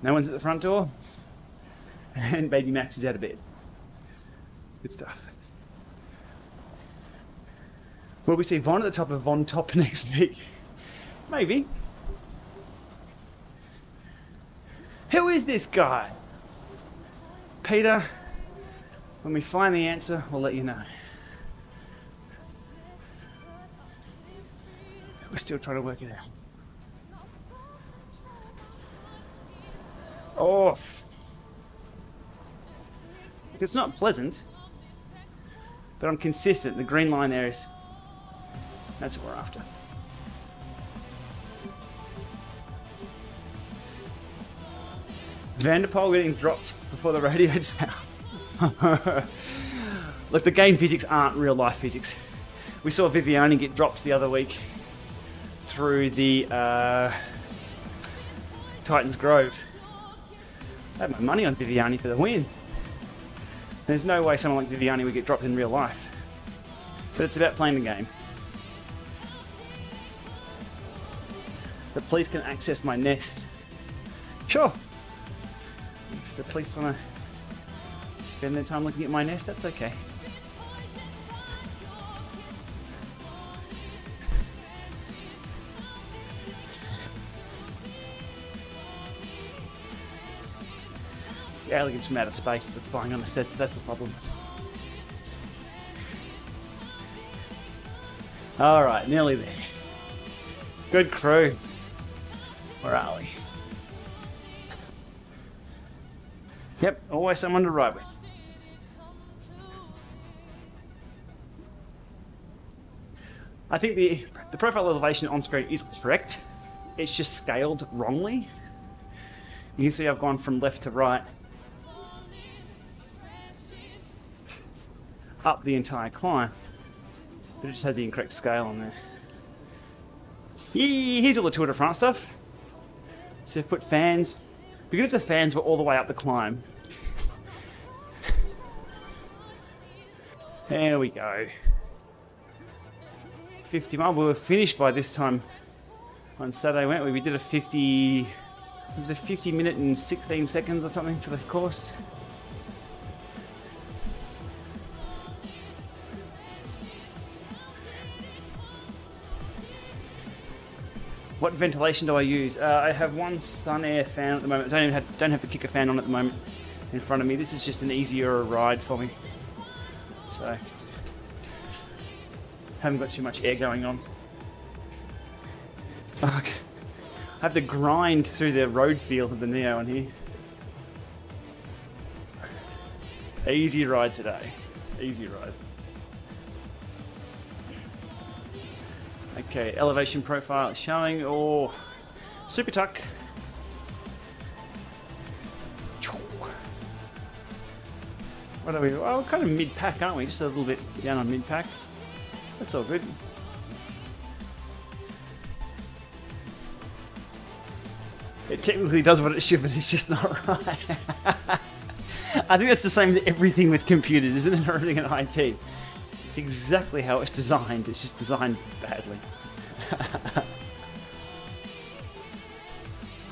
No one's at the front door, and baby Max is out of bed. Good stuff. Will we see Von at the top of Von Top next week? Maybe. Who is this guy? Peter, when we find the answer, we'll let you know. We're still trying to work it out. Off. It's not pleasant, but I'm consistent. The green line there is. That's what we're after. Van der Poel getting dropped before the radio now. Look, the game physics aren't real life physics. We saw Viviani get dropped the other week through the uh, Titans Grove. I had my money on Viviani for the win. There's no way someone like Viviani would get dropped in real life. But it's about playing the game. The police can access my nest. Sure. If the police want to spend their time looking at my nest, that's okay. Aliens from outer space that are spying on us. That's, that's the problem. All right, nearly there. Good crew. Where are we? Yep, always someone to ride with. I think the, the profile elevation on screen is correct. It's just scaled wrongly. You can see I've gone from left to right up the entire climb. But it just has the incorrect scale on there. Here's all the Tour de France stuff. So put fans. Because if the fans were all the way up the climb. There we go. 50 mile. We were finished by this time on Saturday, weren't we? We did a 50. Was it a 50 minute and 16 seconds or something for the course? What ventilation do I use? Uh, I have one Sun Air fan at the moment. I don't even have, don't have the Kickr fan on at the moment in front of me. This is just an easier ride for me. So, haven't got too much air going on. Fuck. I have to grind through the road feel of the Neo on here. Easy ride today. Easy ride. Okay, elevation profile showing or super tuck. What are we? Oh, kind of mid pack, aren't we? Just a little bit down on mid pack. That's all good. It technically does what it should, but it's just not right. I think that's the same with everything with computers, isn't it? Everything in IT. Exactly how it's designed. It's just designed badly.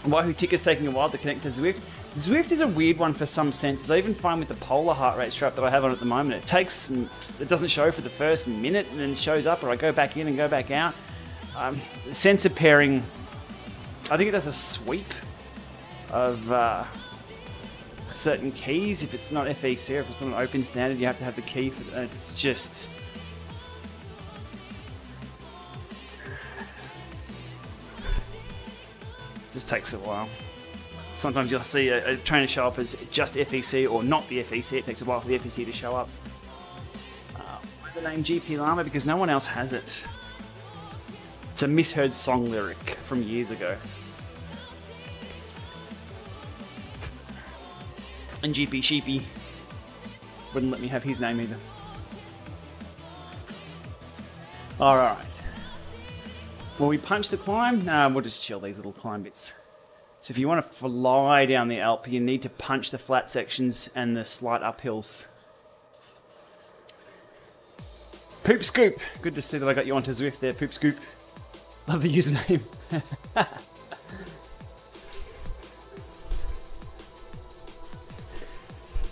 Wahoo Kickr's taking a while to connect to Zwift. Zwift is a weird one for some senses. I even find with the polar heart rate strap that I have on at the moment, it takes, it doesn't show for the first minute and then shows up, or I go back in and go back out. Um, sensor pairing, I think it does a sweep of uh, certain keys. If it's not FEC or if it's not an open standard, you have to have the key. For, it's just. Just takes a while. Sometimes you'll see a, a trainer show up as just FEC or not the FEC. It takes a while for the FEC to show up. Uh, the name GP Lama because no one else has it. It's a misheard song lyric from years ago. And GP Sheepy wouldn't let me have his name either. Alright. Will we punch the climb? We'll just chill these little climb bits. So if you want to fly down the Alp, you need to punch the flat sections and the slight uphills. Poop Scoop! Good to see that I got you onto Zwift there, Poop Scoop. Love the username.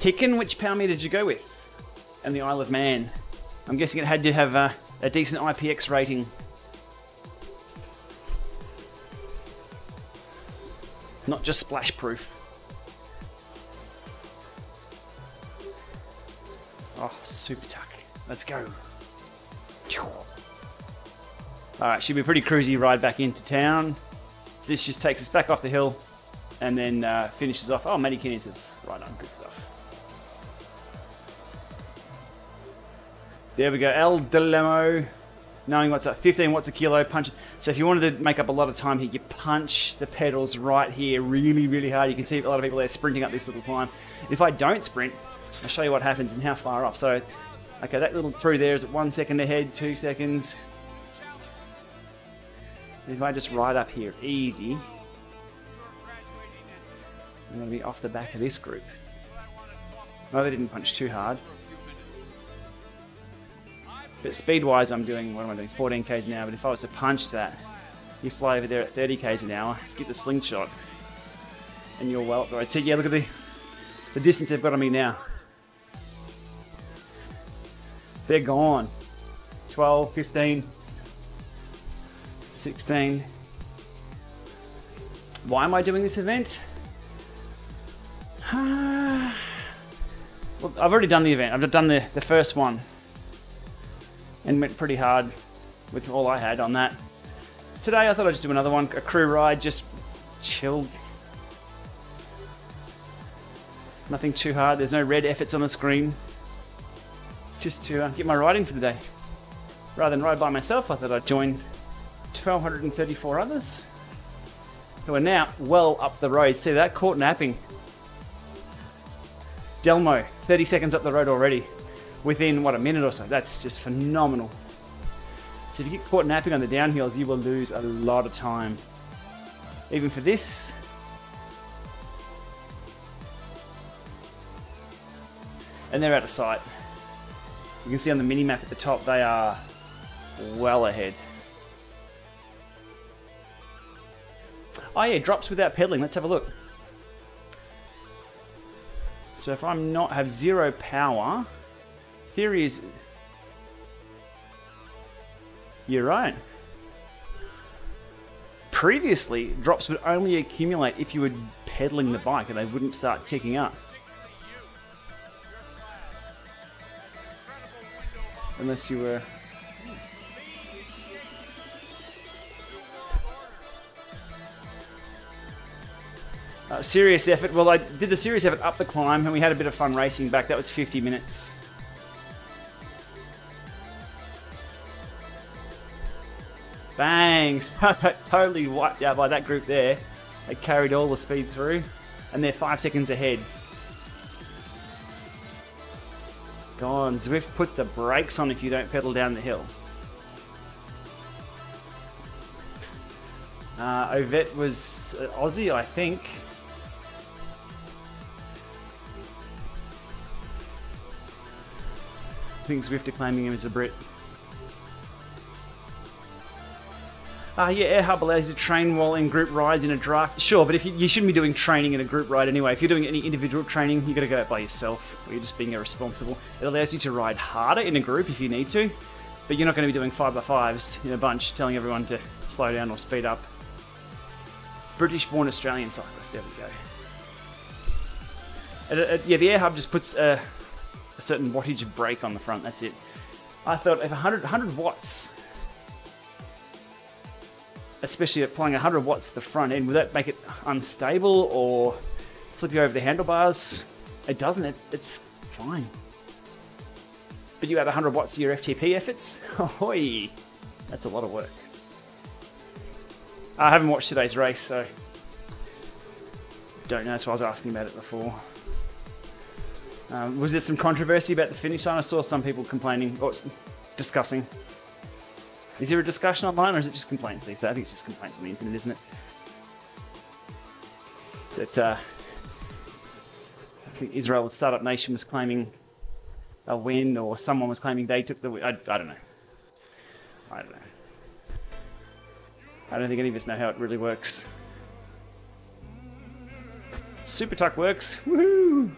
Hicken, which power meter did you go with? And the Isle of Man. I'm guessing it had to have a, a decent IPX rating. Not just splash proof. Oh, super tuck. Let's go. Alright, should be a pretty cruisy ride back into town. This just takes us back off the hill and then uh, finishes off. Oh, Medikinesis. Right on, good stuff. There we go, El Dilemmo. Knowing what's up, 15 watts a kilo punch. So if you wanted to make up a lot of time here, you punch the pedals right here really, really hard. You can see a lot of people there sprinting up this little climb. If I don't sprint, I'll show you what happens and how far off. So, okay, that little through there is at one second ahead, two seconds. If I just ride up here, easy, I'm going to be off the back of this group. Oh, they didn't punch too hard. But speed wise, I'm doing, what am I doing, 14 k's an hour. But if I was to punch that, you fly over there at 30 k's an hour, get the slingshot, and you're well up the. See, yeah, look at the, the distance they've got on me now. They're gone. 12, 15, 16. Why am I doing this event? well, I've already done the event. I've done the, the first one and went pretty hard with all I had on that. Today I thought I'd just do another one, a crew ride, just chill. Nothing too hard, there's no red efforts on the screen. Just to uh, get my riding for the day. Rather than ride by myself, I thought I'd join 1,234 others who are now well up the road. See that? Caught napping. Delmo, 30 seconds up the road already within, what, a minute or so. That's just phenomenal. So if you get caught napping on the downhills, you will lose a lot of time. Even for this, and they're out of sight. You can see on the mini map at the top, they are well ahead. Oh yeah, drops without pedaling. Let's have a look. So if I'm not have zero power, Theory is... You're right. previously, drops would only accumulate if you were pedaling the bike and they wouldn't start ticking up. Unless you were Uh, serious effort. Well, I did the serious effort up the climb, and we had a bit of fun racing back. That was 50 minutes. Bangs! totally wiped out by that group there. They carried all the speed through, and they're five seconds ahead. Gone. Zwift puts the brakes on if you don't pedal down the hill. Uh, Ovette was uh, Aussie, I think. I think Zwift are claiming him as a Brit. Uh, yeah, AirHub allows you to train while in group rides in a draft. Sure, but if you, you, shouldn't be doing training in a group ride anyway. If you're doing any individual training, you've got to go out by yourself. Or you're just being irresponsible. It allows you to ride harder in a group if you need to, but you're not going to be doing five by fives in a bunch, telling everyone to slow down or speed up. British-born Australian cyclist. There we go. Uh, uh, yeah, the AirHub just puts a a certain wattage of brake on the front. That's it. I thought if 100, 100 watts, especially applying 100 watts to the front end, would that make it unstable or flip you over the handlebars? It doesn't. It, it's fine. But you add 100 watts to your FTP efforts? Ahoy! That's a lot of work. I haven't watched today's race, so don't know. That's why I was asking about it before. Um, was there some controversy about the finish line? I saw some people complaining or discussing. Is there a discussion online or is it just complaints these days? I think it's just complaints on the internet, isn't it? That uh, I think Israel, startup nation, was claiming a win or someone was claiming they took the win. I, I don't know. I don't know. I don't think any of us know how it really works. Super Tuck works. Woohoo!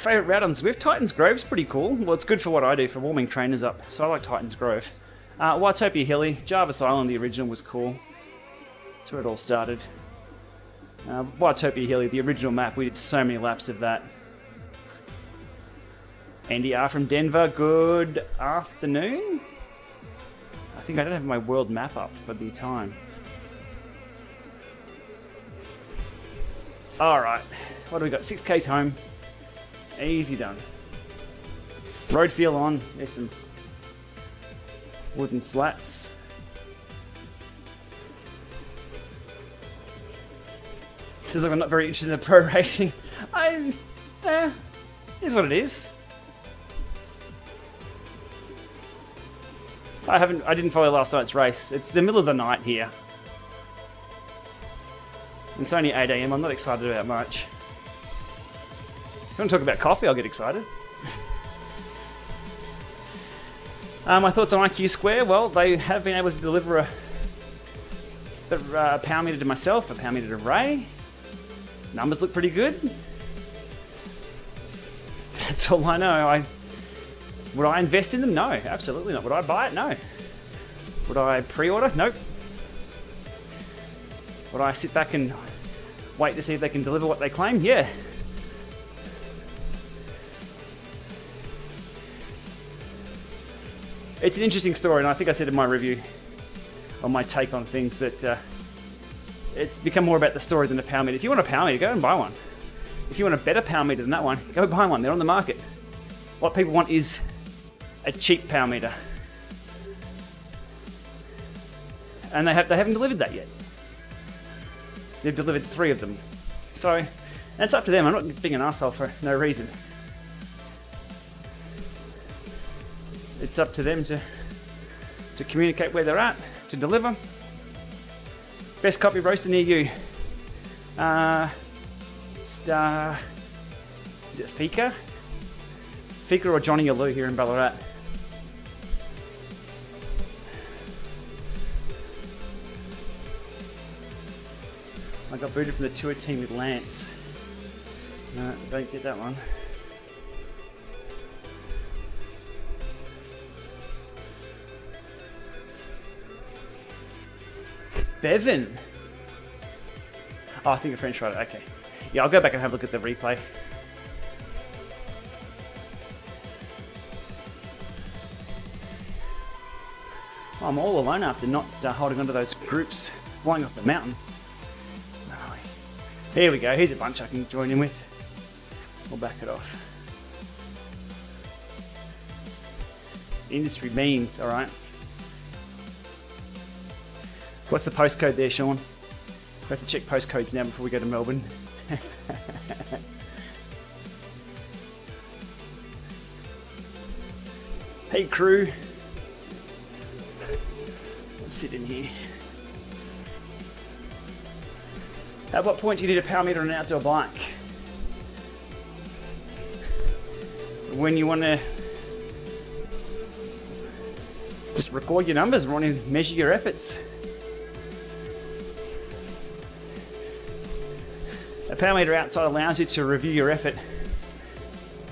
Favorite route on Zwift? Titans Grove's pretty cool. Well, it's good for what I do for warming trainers up, so I like Titans Grove. Uh, Watopia Hilly, Jarvis Island, the original was cool. That's where it all started. Uh, Watopia Hilly, the original map, we did so many laps of that. Andy R from Denver, good afternoon. I think I don't have my world map up for the time. Alright, what do we got? 6Ks home. Easy done. Road feel on. There's some wooden slats. Seems like I'm not very interested in the pro racing. I, eh, is what it is. I haven't. I didn't follow last night's race. It's the middle of the night here. It's only 8 a.m. I'm not excited about much want to talk about coffee, I'll get excited. um, my thoughts on IQ Squared, well, they have been able to deliver a, a uh, power meter to myself, a power meter to Ray. Numbers look pretty good. That's all I know. I Would I invest in them? No, absolutely not. Would I buy it? No. Would I pre-order? Nope. Would I sit back and wait to see if they can deliver what they claim? Yeah. It's an interesting story, and I think I said in my review, on my take on things, that uh, it's become more about the story than the power meter. If you want a power meter, go and buy one. If you want a better power meter than that one, go buy one. They're on the market. What people want is a cheap power meter. And they, have, they haven't delivered that yet. They've delivered three of them. So, that's up to them. I'm not being an asshole for no reason. It's up to them to to communicate where they're at, to deliver. Best copy roaster near you. Uh, uh, is it Fika? Fika or Johnny Alou here in Ballarat? I got booted from the tour team with Lance. No, don't get that one. Bevan. Oh, I think a French rider. Okay. Yeah, I'll go back and have a look at the replay. I'm all alone after not uh, holding onto those groups flying off the mountain. Here we go. Here's a bunch I can join in with. We'll back it off. Industry means, all right. What's the postcode there, Sean? We have to check postcodes now before we go to Melbourne. hey, crew. Sit in here. At what point do you need a power meter on an outdoor bike? When you want to just record your numbers and want to measure your efforts. Power meter outside allows you to review your effort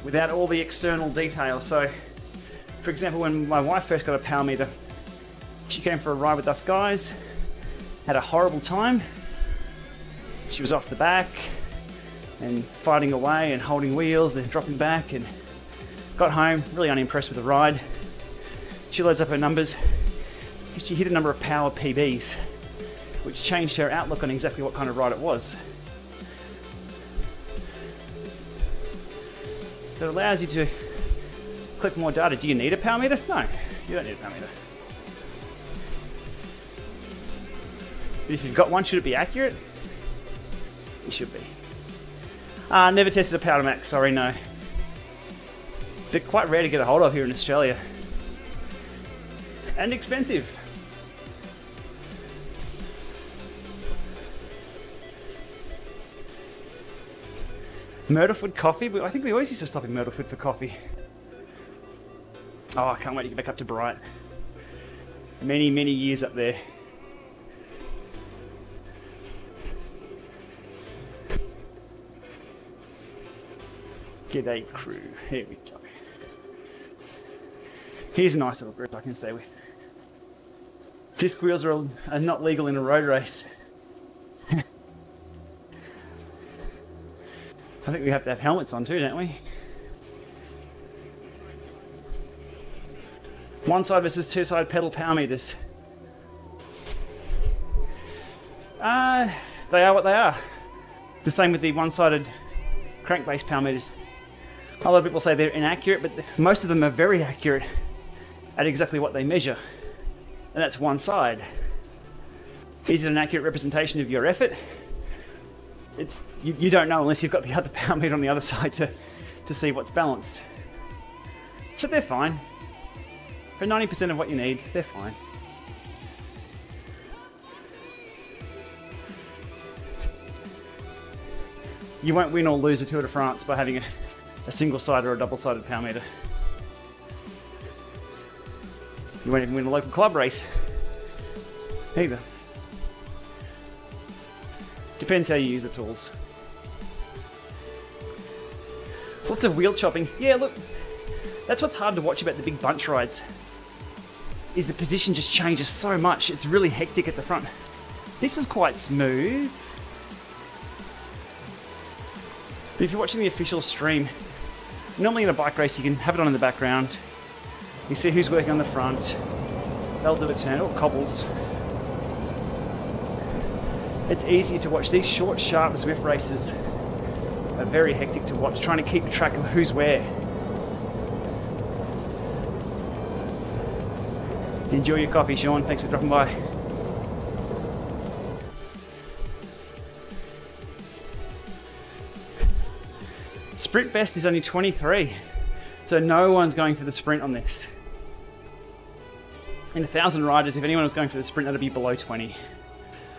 without all the external details. So, for example, when my wife first got a power meter, she came for a ride with us guys, had a horrible time, she was off the back and fighting away and holding wheels and dropping back and got home really unimpressed with the ride. She loads up her numbers. She hit a number of power PBs, which changed her outlook on exactly what kind of ride it was. It allows you to click more data. Do you need a power meter? No, you don't need a power meter. But if you've got one, should it be accurate? It should be. Uh, never tested a Power2Max, sorry, no. They're quite rare to get a hold of here in Australia. And expensive. Myrtleford coffee? I think we always used to stop in Myrtleford for coffee. Oh, I can't wait to get back up to Bright. Many, many years up there. G'day crew. Here we go. Here's a nice little group I can stay with. Disc wheels are, are not legal in a road race. Think we have to have helmets on too, don't we? One side versus two side pedal power meters. Uh, they are what they are. The same with the one sided crank-based power meters. A lot of people say they're inaccurate, but most of them are very accurate at exactly what they measure. And that's one side. Is it an accurate representation of your effort? It's, you, you don't know unless you've got the other power meter on the other side to, to see what's balanced. So they're fine. For 90% of what you need, they're fine. You won't win or lose a Tour de France by having a a single sided or a double sided power meter. You won't even win a local club race. Either. Depends how you use the tools. Lots of wheel chopping. Yeah, look, that's what's hard to watch about the big bunch rides. Is the position just changes so much. It's really hectic at the front. This is quite smooth. But if you're watching the official stream, Normally in a bike race, you can have it on in the background. You see who's working on the front. They'll do a turn, or cobbles. It's easy to watch. These short, sharp Zwift races are very hectic to watch, trying to keep track of who's where. Enjoy your coffee, Sean. Thanks for dropping by. Sprint best is only 23. So no one's going for the sprint on this. In a thousand riders, if anyone was going for the sprint, that'd be below 20.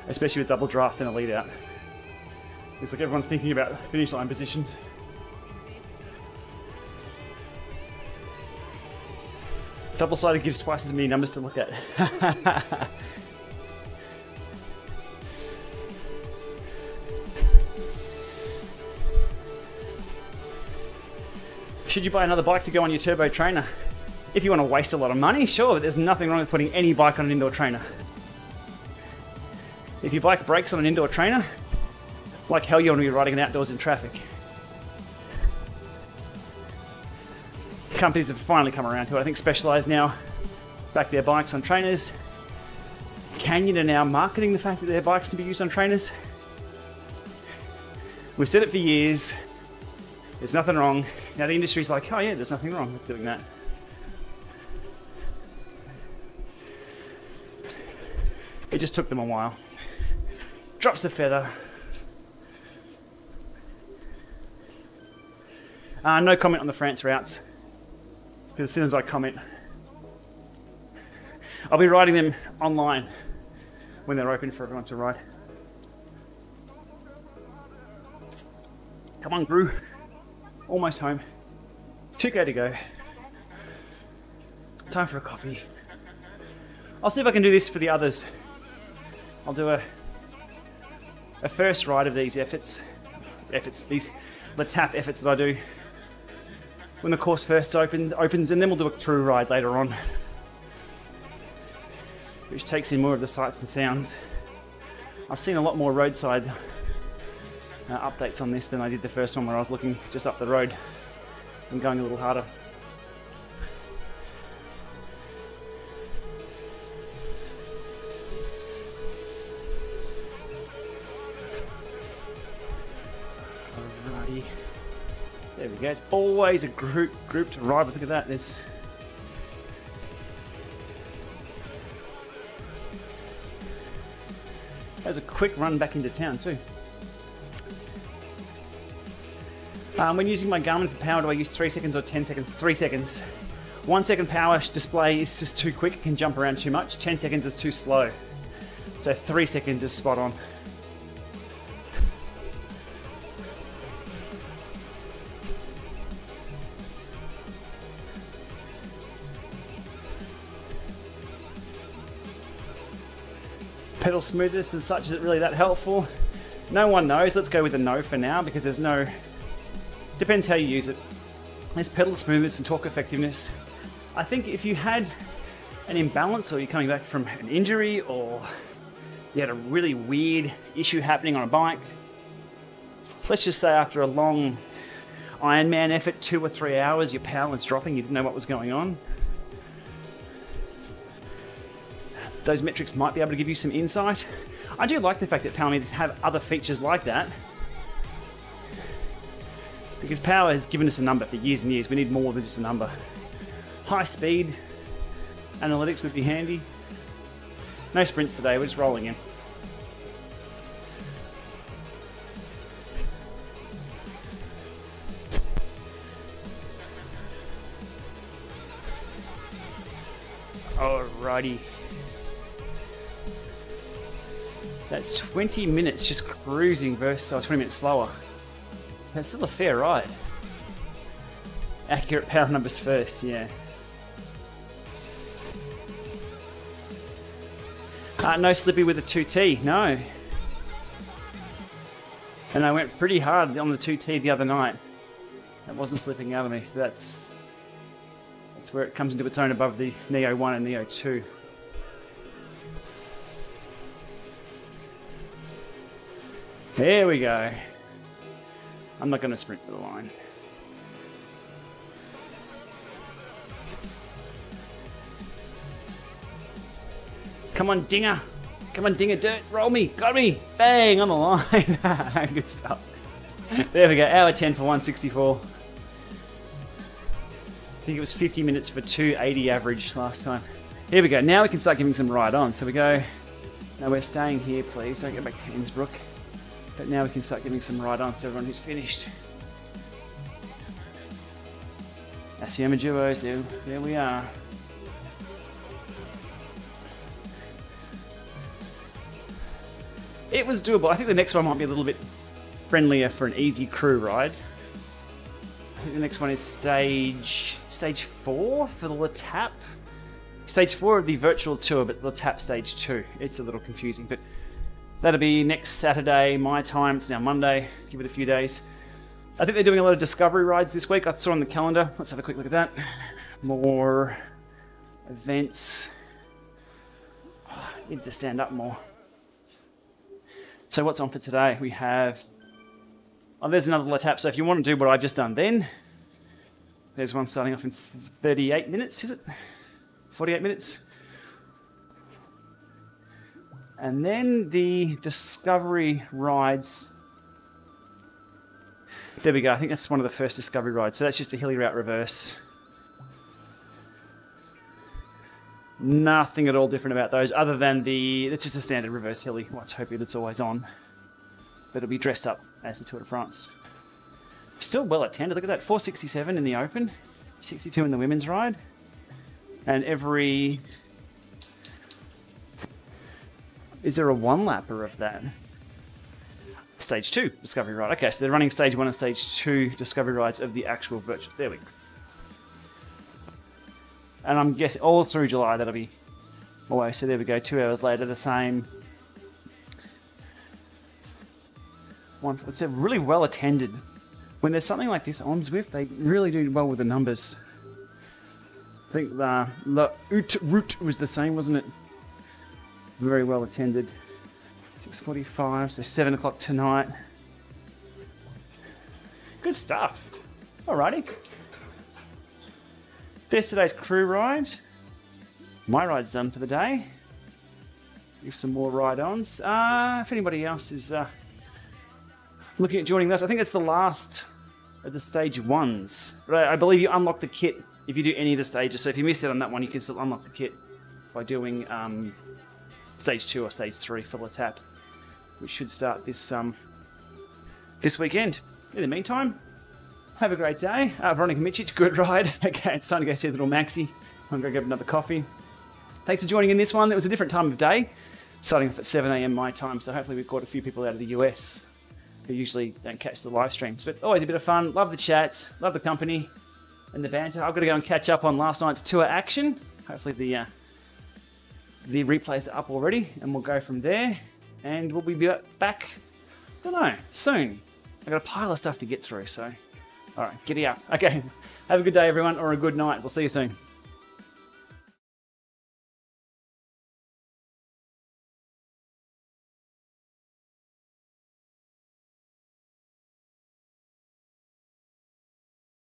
Especially with double draft and a lead out. It's like everyone's thinking about finish line positions. Double sided gives twice as many numbers to look at. Should you buy another bike to go on your turbo trainer? If you want to waste a lot of money, sure, but there's nothing wrong with putting any bike on an indoor trainer. If your bike breaks on an indoor trainer, like hell you want to be riding outdoors in traffic. Companies have finally come around to it. I think Specialized now back their bikes on trainers. Canyon are now marketing the fact that their bikes can be used on trainers. We've said it for years. There's nothing wrong. Now the industry's like, oh yeah, there's nothing wrong with doing that. It just took them a while. Drops the feather. Uh, no comment on the France routes. Because as soon as I comment, I'll be riding them online when they're open for everyone to ride. Come on, Gru. Almost home. 2k to go. Time for a coffee. I'll see if I can do this for the others. I'll do a a first ride of these efforts, efforts, these the tap efforts that I do when the course first opens, opens, and then we'll do a true ride later on, which takes in more of the sights and sounds. I've seen a lot more roadside uh, updates on this than I did the first one where I was looking just up the road and going a little harder. Go. It's always a group group to ride with. Look at that. There's There's a quick run back into town too. Um, when using my Garmin for power, do I use 3 seconds or 10 seconds? 3 seconds. 1 second power display is just too quick, can jump around too much. 10 seconds is too slow. So 3 seconds is spot on. Pedal smoothness and such, is it really that helpful? No one knows. Let's go with a no for now because there's no. Depends how you use it. There's pedal smoothness and torque effectiveness. I think if you had an imbalance or you're coming back from an injury or you had a really weird issue happening on a bike, let's just say after a long Ironman effort, two or three hours, your power was dropping, you didn't know what was going on. Those metrics might be able to give you some insight. I do like the fact that power meters have other features like that. Because power has given us a number for years and years. We need more than just a number. High speed analytics would be handy. No sprints today, we're just rolling in. Alrighty. That's 20 minutes just cruising versus oh, 20 minutes slower. That's still a fair ride. Accurate power numbers first, yeah. Uh, no slippy with a 2T, no. And I went pretty hard on the 2T the other night. That wasn't slipping out of me, so that's that's where it comes into its own above the Neo 1 and Neo 2. There we go. I'm not going to sprint for the line. Come on, Dinger. Come on, Dinger Dirt. Roll me. Got me. Bang, on the line. Good stuff. There we go. Hour 10 for 164. I think it was 50 minutes for 280 average last time. Here we go. Now we can start giving some ride on. So we go. Now we're staying here, please. Don't go back to Innsbruck. But now we can start giving some ride-ons to everyone who's finished. Assioma duos, there, there we are. It was doable. I think the next one might be a little bit friendlier for an easy crew ride. I think the next one is stage stage four for the L'Etape. Stage four of the virtual tour, but the L'Etape stage two. It's a little confusing, but That'll be next Saturday, my time. It's now Monday. Give it a few days. I think they're doing a lot of discovery rides this week. I saw on the calendar. Let's have a quick look at that. More events. Oh, need to stand up more. So what's on for today? We have. Oh, there's another Tap. So if you want to do what I've just done, then there's one starting off in 38 minutes. Is it? 48 minutes. And then the Discovery rides. There we go. I think that's one of the first Discovery rides. So that's just the hilly route reverse. Nothing at all different about those, other than the. It's just a standard reverse hilly. Let's hope that's always on. But it'll be dressed up as the Tour de France. Still well attended. Look at that 467 in the open, 62 in the women's ride. And every is there a one lapper of that? Stage two discovery ride. Okay, so they're running stage one and stage two discovery rides of the actual virtual. There we go. And I'm guessing all through July that'll be away. So there we go. Two hours later, the same. One. It's a really well attended. When there's something like this on Zwift, they really do well with the numbers. I think the La Ut route was the same, wasn't it? Very well attended. 6.45, so 7 o'clock tonight. Good stuff. Alrighty. There's today's crew ride. My ride's done for the day. Give some more ride-ons. Uh, if anybody else is uh, looking at joining us, I think that's the last of the stage ones. But I, I believe you unlock the kit if you do any of the stages. So if you missed out on that one, you can still unlock the kit by doing um, stage two or stage three for Tap, which should start this um, this weekend. In the meantime, have a great day. Uh, Veronica Micic, good ride. okay, it's time to go see little Maxi. I'm going to grab another coffee. Thanks for joining in this one. It was a different time of day, starting off at 7 a.m. my time, so hopefully we've caught a few people out of the US who usually don't catch the live streams. But always a bit of fun. Love the chats, love the company and the banter. I've got to go and catch up on last night's tour action. Hopefully the uh, the replays are up already, and we'll go from there. And we'll be back, don't know, soon. I've got a pile of stuff to get through, so. Alright, giddy up. Okay, have a good day, everyone, or a good night. We'll see you soon.